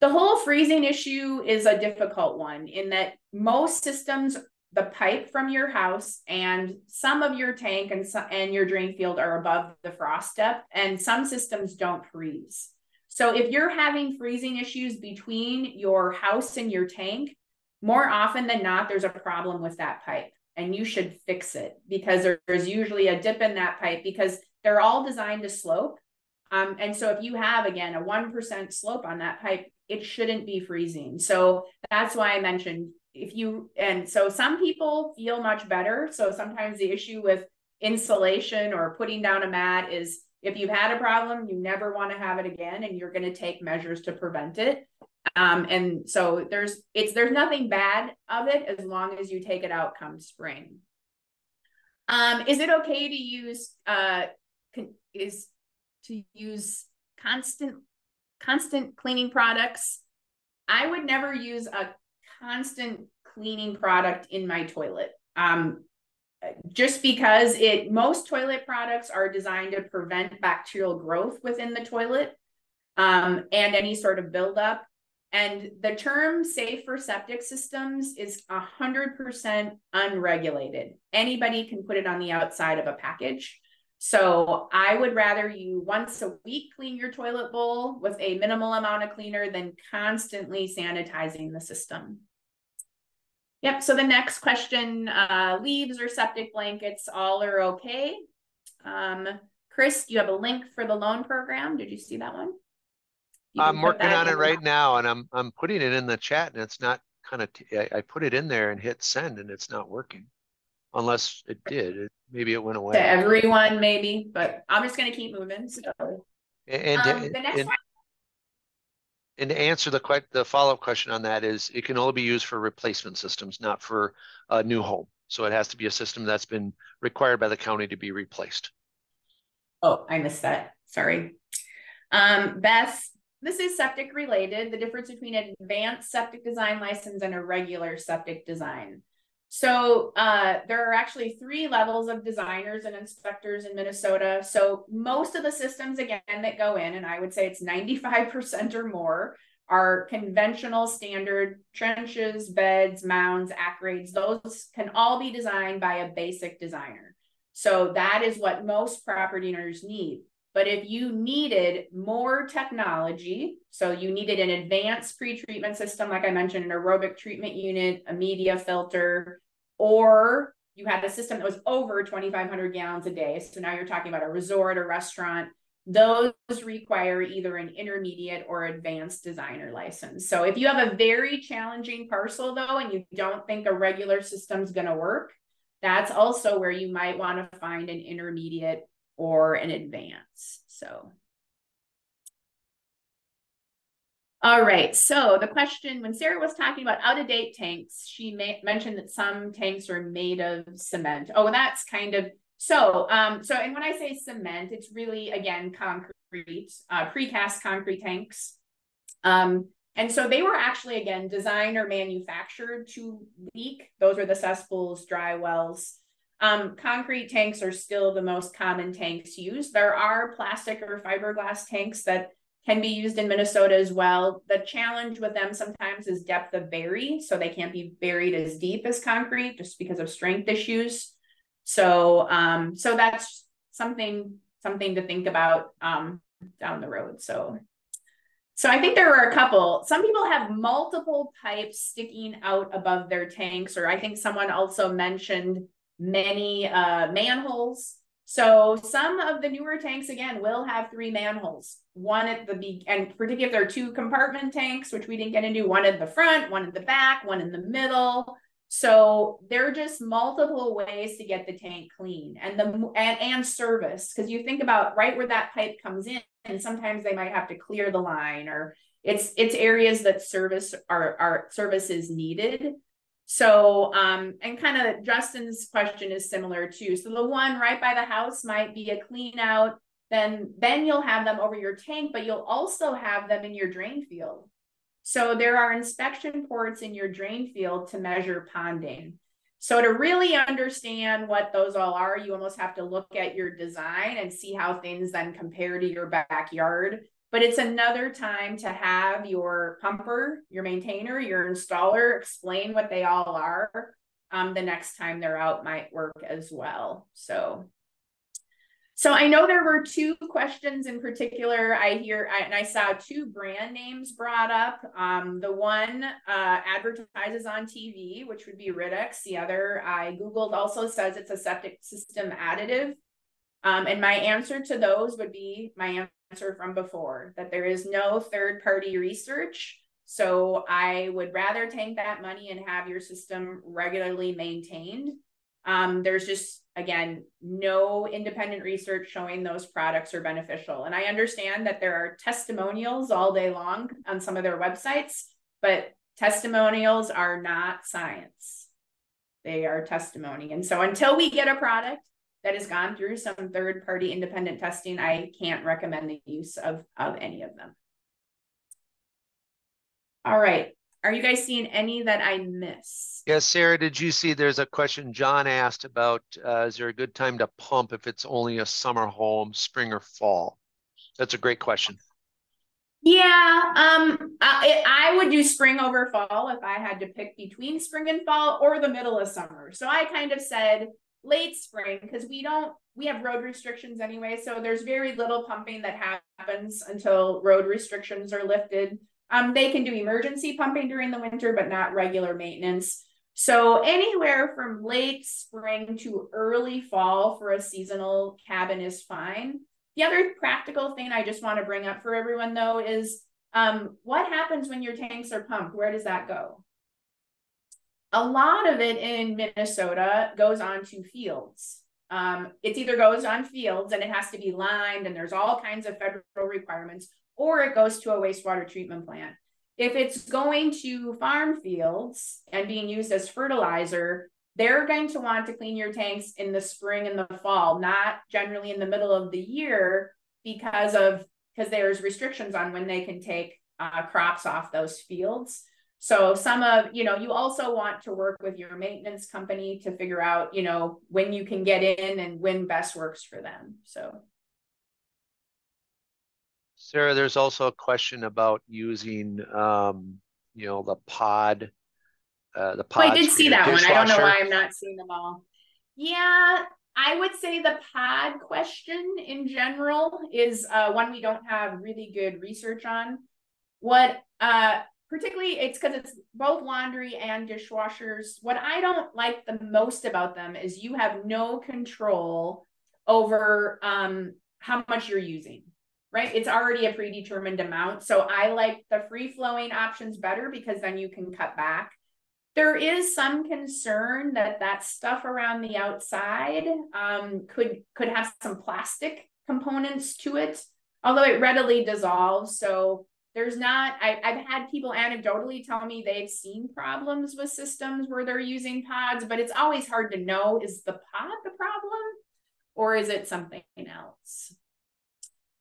The whole freezing issue is a difficult one in that most systems the pipe from your house and some of your tank and, and your drain field are above the frost depth and some systems don't freeze. So if you're having freezing issues between your house and your tank more often than not there's a problem with that pipe and you should fix it because there's usually a dip in that pipe because they're all designed to slope. Um, and so if you have again a 1% slope on that pipe it shouldn't be freezing. So that's why i mentioned if you and so some people feel much better. So sometimes the issue with insulation or putting down a mat is if you've had a problem you never want to have it again and you're going to take measures to prevent it. Um, and so there's it's there's nothing bad of it as long as you take it out come spring. Um, is it okay to use uh is to use constant constant cleaning products i would never use a constant cleaning product in my toilet. Um, just because it most toilet products are designed to prevent bacterial growth within the toilet um, and any sort of buildup. And the term safe for septic systems is 100% unregulated. Anybody can put it on the outside of a package. So I would rather you once a week clean your toilet bowl with a minimal amount of cleaner than constantly sanitizing the system. Yep. So the next question, uh, leaves or septic blankets, all are okay. Um, Chris, do you have a link for the loan program? Did you see that one? I'm working on it right now and I'm, I'm putting it in the chat and it's not kind of, I, I put it in there and hit send and it's not working. Unless it did, it, maybe it went away. To everyone, maybe, but I'm just going to keep moving. So. And, um, the next and, and to answer the que- the follow up question on that is it can only be used for replacement systems, not for a new home. So it has to be a system that's been required by the county to be replaced. Oh, I missed that. Sorry. Um, Beth, this is septic related. The difference between an advanced septic design license and a regular septic design. So uh, there are actually three levels of designers and inspectors in Minnesota. So most of the systems, again, that go in, and I would say it's 95% or more, are conventional standard trenches, beds, mounds, at-grades. Those can all be designed by a basic designer. So that is what most property owners need. But if you needed more technology, so you needed an advanced pre-treatment system, like I mentioned, an aerobic treatment unit, a media filter, or you had a system that was over 2,500 gallons a day. So now you're talking about a resort a restaurant. Those require either an intermediate or advanced designer license. So if you have a very challenging parcel though, and you don't think a regular system is going to work, that's also where you might want to find an intermediate or an advance. So. All right, so the question, when Sara was talking about out-of-date tanks, she mentioned that some tanks are made of cement. Oh, that's kind of, so, um, so, and when I say cement, it's really, again, concrete, uh, precast concrete tanks. Um, and so they were actually, again, designed or manufactured to leak. Those are the cesspools, dry wells. Um, concrete tanks are still the most common tanks used. There are plastic or fiberglass tanks that can be used in Minnesota as well. The challenge with them sometimes is depth of bury, so they can't be buried as deep as concrete just because of strength issues. So, um, so that's something something to think about um, down the road. So, so I think there were a couple. Some people have multiple pipes sticking out above their tanks, or I think someone also mentioned many uh, manholes. So some of the newer tanks, again, will have three manholes. One at the be and particularly if they're two compartment tanks, which we didn't get into, one at the front, one at the back, one in the middle. So there are just multiple ways to get the tank clean and the and, and service because you think about right where that pipe comes in, and sometimes they might have to clear the line or it's it's areas that service are are service is needed. So, um, and kind of Justin's question is similar too. So the one right by the house might be a clean out. Then, then you'll have them over your tank, but you'll also have them in your drain field. So there are inspection ports in your drain field to measure ponding. So to really understand what those all are, you almost have to look at your design and see how things then compare to your backyard. But it's another time to have your pumper, your maintainer, your installer explain what they all are. Um, the next time they're out might work as well. So so I know there were two questions in particular. I hear I, and I saw two brand names brought up. Um, the one uh, advertises on TV, which would be Rid-X. The other I googled also says it's a septic system additive. Um, and my answer to those would be my answer from before that there is no third party research. So I would rather take that money and have your system regularly maintained. Um, there's just again, no independent research showing those products are beneficial. And I understand that there are testimonials all day long on some of their websites, but testimonials are not science. They are testimony. And so until we get a product that has gone through some third party independent testing, I can't recommend the use of, of any of them. All right. Are you guys seeing any that I miss? Yes, Sara, did you see there's a question John asked about uh, is there a good time to pump if it's only a summer home, spring or fall? That's a great question. Yeah, um, I, I would do spring over fall if I had to pick between spring and fall or the middle of summer. So I kind of said late spring because we don't we have road restrictions anyway, so there's very little pumping that happens until road restrictions are lifted. Um, they can do emergency pumping during the winter, but not regular maintenance. So anywhere from late spring to early fall for a seasonal cabin is fine. The other practical thing I just want to bring up for everyone though is um, what happens when your tanks are pumped? Where does that go? A lot of it in Minnesota goes onto fields. Um, it either goes on fields and it has to be lined and there's all kinds of federal requirements, or it goes to a wastewater treatment plant. If it's going to farm fields and being used as fertilizer, they're going to want to clean your tanks in the spring and the fall, not generally in the middle of the year because of because there's restrictions on when they can take uh, crops off those fields. So some of, you know, you also want to work with your maintenance company to figure out, you know, when you can get in and when best works for them. So Sara, there's also a question about using, um, you know, the pod, uh, the pod. Oh, I did see that one. I don't know why I'm not seeing them all. Yeah, I would say the pod question in general is uh, one we don't have really good research on. What, uh, particularly, it's because it's both laundry and dishwashers. What I don't like the most about them is you have no control over um, how much you're using right? It's already a predetermined amount. So I like the free flowing options better because then you can cut back. There is some concern that that stuff around the outside um, could could have some plastic components to it, although it readily dissolves. So there's not. I, I've had people anecdotally tell me they've seen problems with systems where they're using pods, but it's always hard to know: is the pod the problem, or is it something else?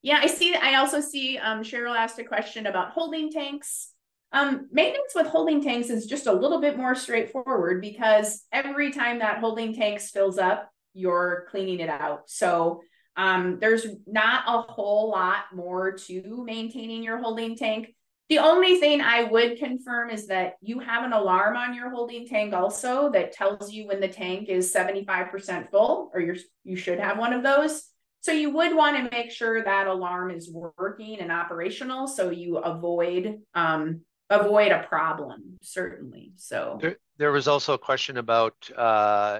Yeah, I see. I also see um, Cheryl asked a question about holding tanks. Um, maintenance with holding tanks is just a little bit more straightforward because every time that holding tank fills up, you're cleaning it out. So um, there's not a whole lot more to maintaining your holding tank. The only thing I would confirm is that you have an alarm on your holding tank also that tells you when the tank is 75% full, or you're, you should have one of those. So you would want to make sure that alarm is working and operational so you avoid um, avoid a problem certainly. So there, there was also a question about uh,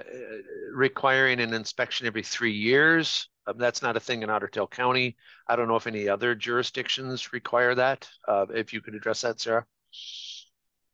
requiring an inspection every three years. Um, that's not a thing in Otter Tail County. I don't know if any other jurisdictions require that. Uh, if you could address that, Sara.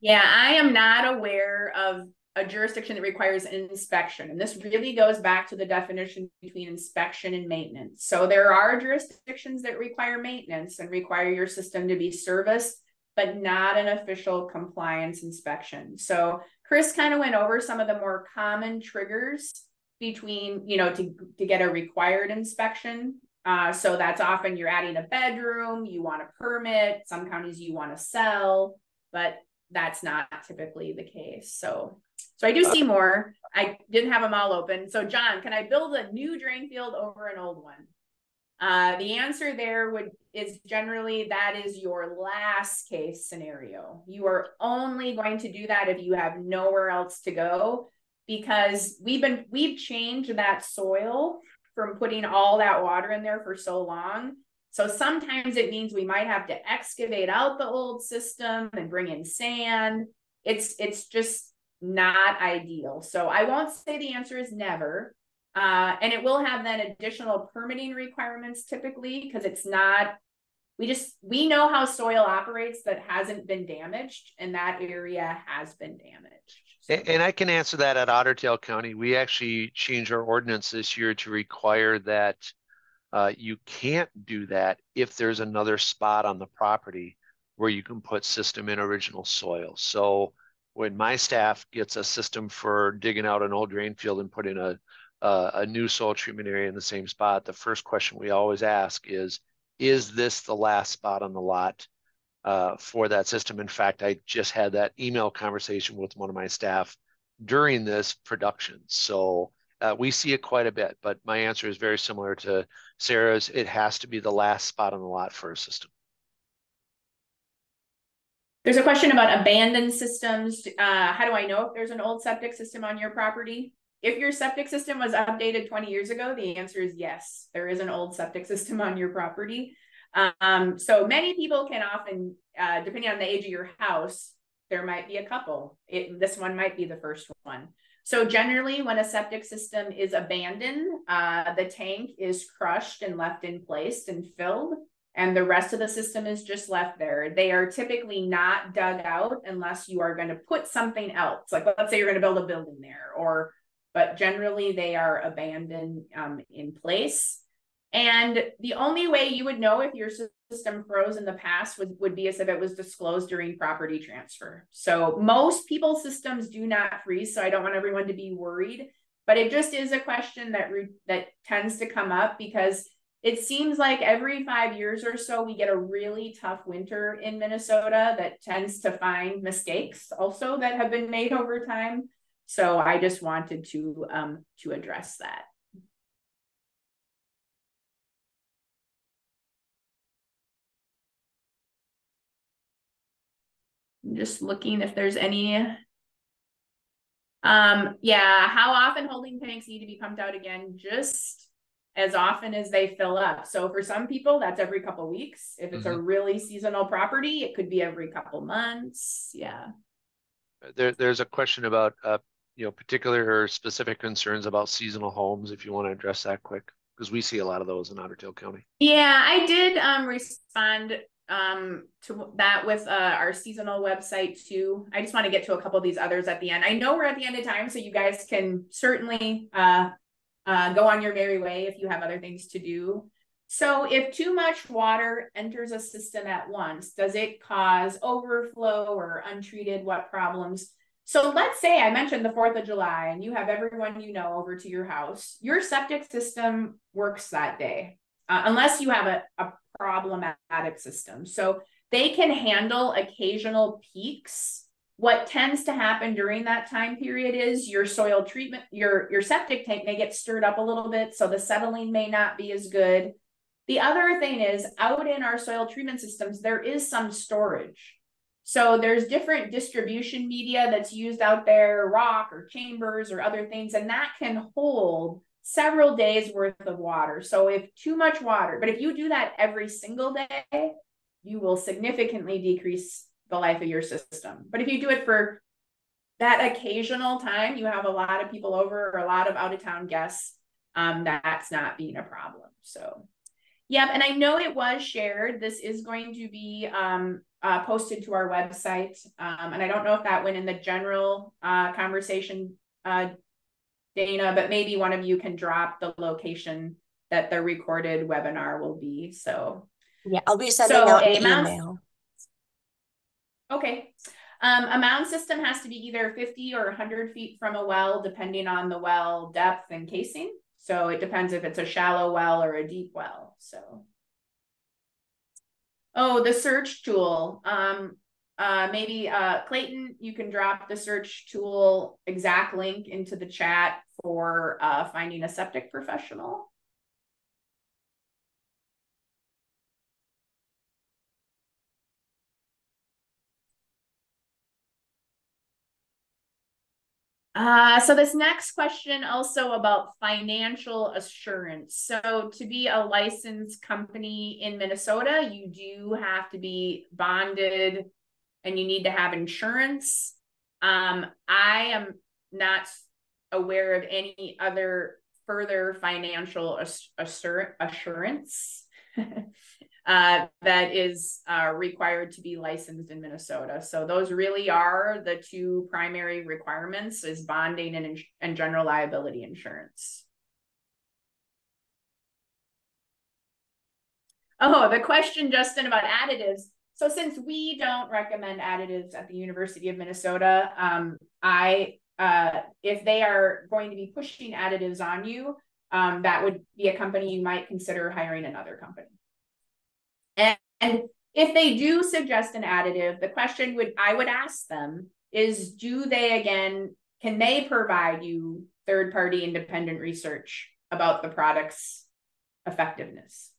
Yeah, I am not aware of a jurisdiction that requires an inspection. And this really goes back to the definition between inspection and maintenance. So there are jurisdictions that require maintenance and require your system to be serviced, but not an official compliance inspection. So Chris kind of went over some of the more common triggers between, you know, to, to get a required inspection. Uh, so that's often you're adding a bedroom, you want a permit, some counties you want to sell, but that's not typically the case. So, so I do see more. I didn't have them all open. So John, can I build a new drain field over an old one? Uh, the answer there would is generally that is your last case scenario. You are only going to do that if you have nowhere else to go because we've been we've changed that soil from putting all that water in there for so long. So sometimes it means we might have to excavate out the old system and bring in sand. It's it's just not ideal. So I won't say the answer is never. Uh, and it will have then additional permitting requirements typically because it's not we just we know how soil operates that hasn't been damaged and that area has been damaged. And, i can answer that at otter tail county. We actually changed our ordinance this year to require that uh, you can't do that if there's another spot on the property where you can put system in original soil. So when my staff gets a system for digging out an old drain field and putting a, a, a new soil treatment area in the same spot the first question we always ask is is this the last spot on the lot uh, for that system? In fact, I just had that email conversation with one of my staff during this production. So uh, we see it quite a bit, but my answer is very similar to Sara's. It has to be the last spot on the lot for a system. There's a question about abandoned systems. Uh, how do I know if there's an old septic system on your property? If your septic system was updated 20 years ago, the answer is yes, there is an old septic system on your property. Um, so many people can often, uh, depending on the age of your house, there might be a couple. It, this one might be the first one. So generally, when a septic system is abandoned, uh, the tank is crushed and left in place and filled, and the rest of the system is just left there. They are typically not dug out unless you are going to put something else. Like let's say you're going to build a building there, or but generally they are abandoned um, in place. And the only way you would know if your system froze in the past would, would be as if it was disclosed during property transfer. So most people's systems do not freeze. So I don't want everyone to be worried, but it just is a question that that tends to come up because it seems like every five years or so we get a really tough winter in Minnesota that tends to find mistakes also that have been made over time. So I just wanted to um, to address that. I'm just looking if there's any. Um, yeah, how often holding tanks need to be pumped out again? Just as often as they fill up. So for some people, that's every couple weeks. If it's mm -hmm. a mm-hmm. really seasonal property, it could be every couple months. Yeah. There, there's a question about uh, you know, particular or specific concerns about seasonal homes, if you want to address that quick, because we see a lot of those in Otter Tail County. Yeah, I did um, respond um, to that with uh, our seasonal website too. I just want to get to a couple of these others at the end. I know we're at the end of time, so you guys can certainly uh, uh, go on your merry way if you have other things to do. So if too much water enters a system at once, does it cause overflow or untreated what problems? So let's say I mentioned the 4th of July and you have everyone you know over to your house. Your septic system works that day, uh, unless you have a, a problematic system. So they can handle occasional peaks. What tends to happen during that time period is your soil treatment, your, your septic tank may get stirred up a little bit, so the settling may not be as good. The other thing is out in our soil treatment systems, there is some storage. So there's different distribution media that's used out there, rock or chambers or other things, and that can hold several days worth of water. So if too much water, but if you do that every single day, you will significantly decrease the life of your system. But if you do it for that occasional time, you have a lot of people over or a lot of out of town guests, um, that's not being a problem. So, yep. And I know it was shared. This is going to be um, uh, posted to our website. Um, and I don't know if that went in the general uh, conversation, uh, Dana, but maybe one of you can drop the location that the recorded webinar will be. So yeah, I'll be sending so out an email. Okay. Um, a mound system has to be either 50 or 100 feet from a well, depending on the well depth and casing. So it depends if it's a shallow well or a deep well. So, oh, the search tool. Um, uh, maybe uh, Clayton, you can drop the search tool exact link into the chat for uh, finding a septic professional. Uh, so this next question also about financial assurance. So to be a licensed company in Minnesota, you do have to be bonded and you need to have insurance. Um, I am not aware of any other further financial assur- assurance uh, that is uh, required to be licensed in Minnesota. So those really are the two primary requirements is bonding and, and general liability insurance. Oh, the question, Justin, about additives. So since we don't recommend additives at the University of Minnesota, um, I uh, if they are going to be pushing additives on you, um, that would be a company you might consider hiring another company. And, if they do suggest an additive, the question would I would ask them is do they again can they provide you third party independent research about the product's effectiveness?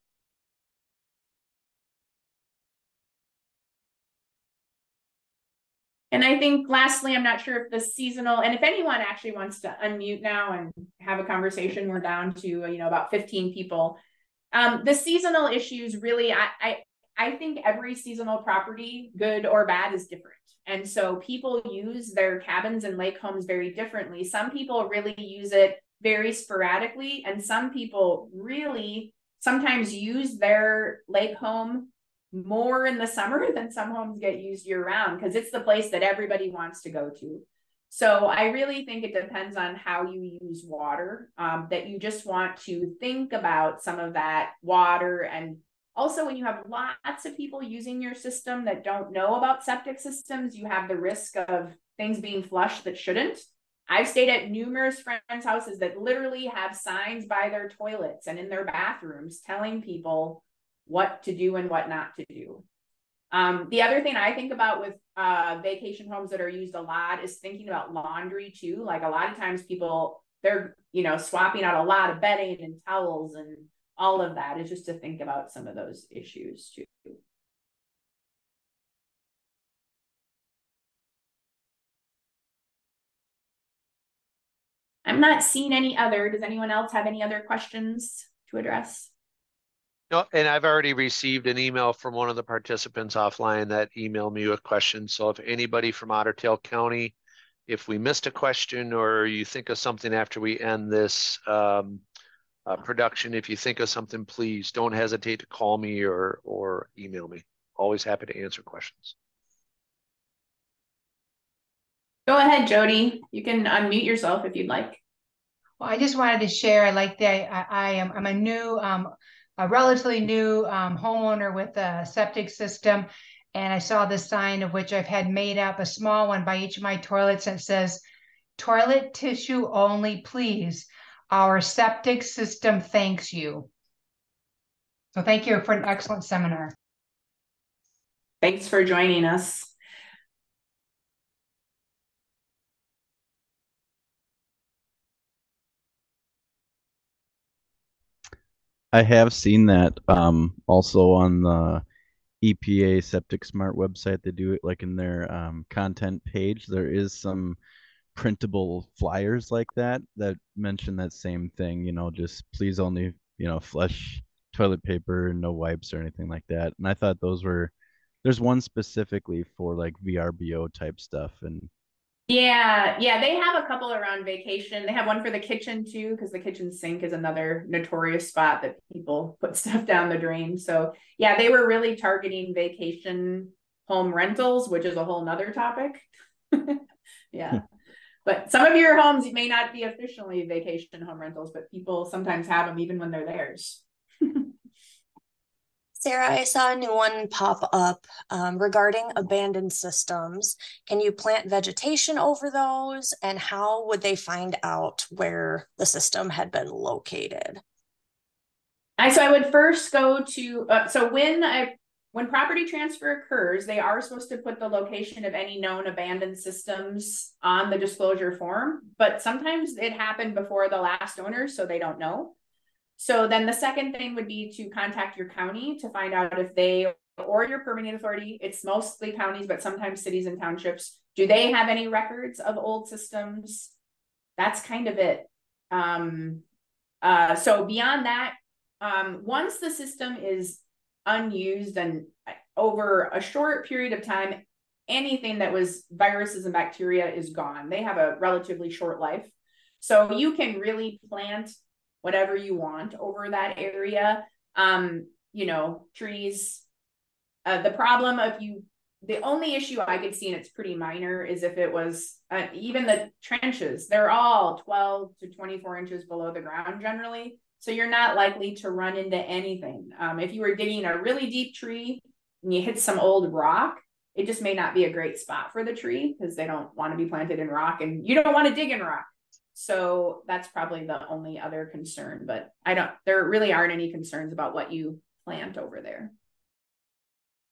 And I think lastly, I'm not sure if the seasonal, and if anyone actually wants to unmute now and have a conversation, we're down to, you know, about 15 people. Um, the seasonal issues really, I, I, I think every seasonal property, good or bad, is different. And so people use their cabins and lake homes very differently. Some people really use it very sporadically, and some people really sometimes use their lake home more in the summer than some homes get used year round because it's the place that everybody wants to go to. So I really think it depends on how you use water, um, that you just want to think about some of that water. And also, when you have lots of people using your system that don't know about septic systems, you have the risk of things being flushed that shouldn't. I've stayed at numerous friends' houses that literally have signs by their toilets and in their bathrooms telling people what to do and what not to do. Um, the other thing I think about with uh, vacation homes that are used a lot is thinking about laundry too. Like a lot of times people, they're, you know, swapping out a lot of bedding and towels and all of that is just to think about some of those issues too. I'm not seeing any other. Does anyone else have any other questions to address? No, and I've already received an email from one of the participants offline that emailed me a question. So if anybody from Otter Tail County, if we missed a question or you think of something after we end this um, uh, production, if you think of something, please don't hesitate to call me or or email me. Always happy to answer questions. Go ahead, Jody. You can unmute yourself if you'd like. Well, I just wanted to share. I like that. I, I am. I'm a new um, a relatively new um, homeowner with a septic system. And I saw this sign of which I've had made up a small one by each of my toilets that says, toilet tissue only, please. Our septic system thanks you. So thank you for an excellent seminar. Thanks for joining us. I have seen that um, also on the EPA Septic Smart website. They do it like in their um, content page. There is some printable flyers like that that mention that same thing. You know, just please only you know flush toilet paper, no wipes or anything like that. And I thought those were. There's one specifically for like VRBO type stuff, and yeah, yeah, they have a couple around vacation. They have one for the kitchen too, because the kitchen sink is another notorious spot that people put stuff down the drain. So yeah, they were really targeting vacation home rentals, which is a whole nother topic. yeah. Hmm. But some of your homes may not be officially vacation home rentals, but people sometimes have them even when they're theirs. Sara, I saw a new one pop up um, regarding abandoned systems. Can you plant vegetation over those? And how would they find out where the system had been located? I so I would first go to uh, so when I when property transfer occurs, they are supposed to put the location of any known abandoned systems on the disclosure form, but sometimes it happened before the last owner, so they don't know. So then the second thing would be to contact your county to find out if they or your permitting authority, it's mostly counties, but sometimes cities and townships, do they have any records of old systems? That's kind of it. Um, uh, so beyond that, um, once the system is unused and over a short period of time, anything that was viruses and bacteria is gone. They have a relatively short life. So you can really plant whatever you want over that area. Um, you know, trees. Uh, the problem of you, the only issue I could see, and it's pretty minor, is if it was uh, even the trenches, they're all 12 to 24 inches below the ground generally. So you're not likely to run into anything. Um, if you were digging a really deep tree and you hit some old rock, it just may not be a great spot for the tree because they don't want to be planted in rock and you don't want to dig in rock. So that's probably the only other concern, but I don't, there really aren't any concerns about what you plant over there.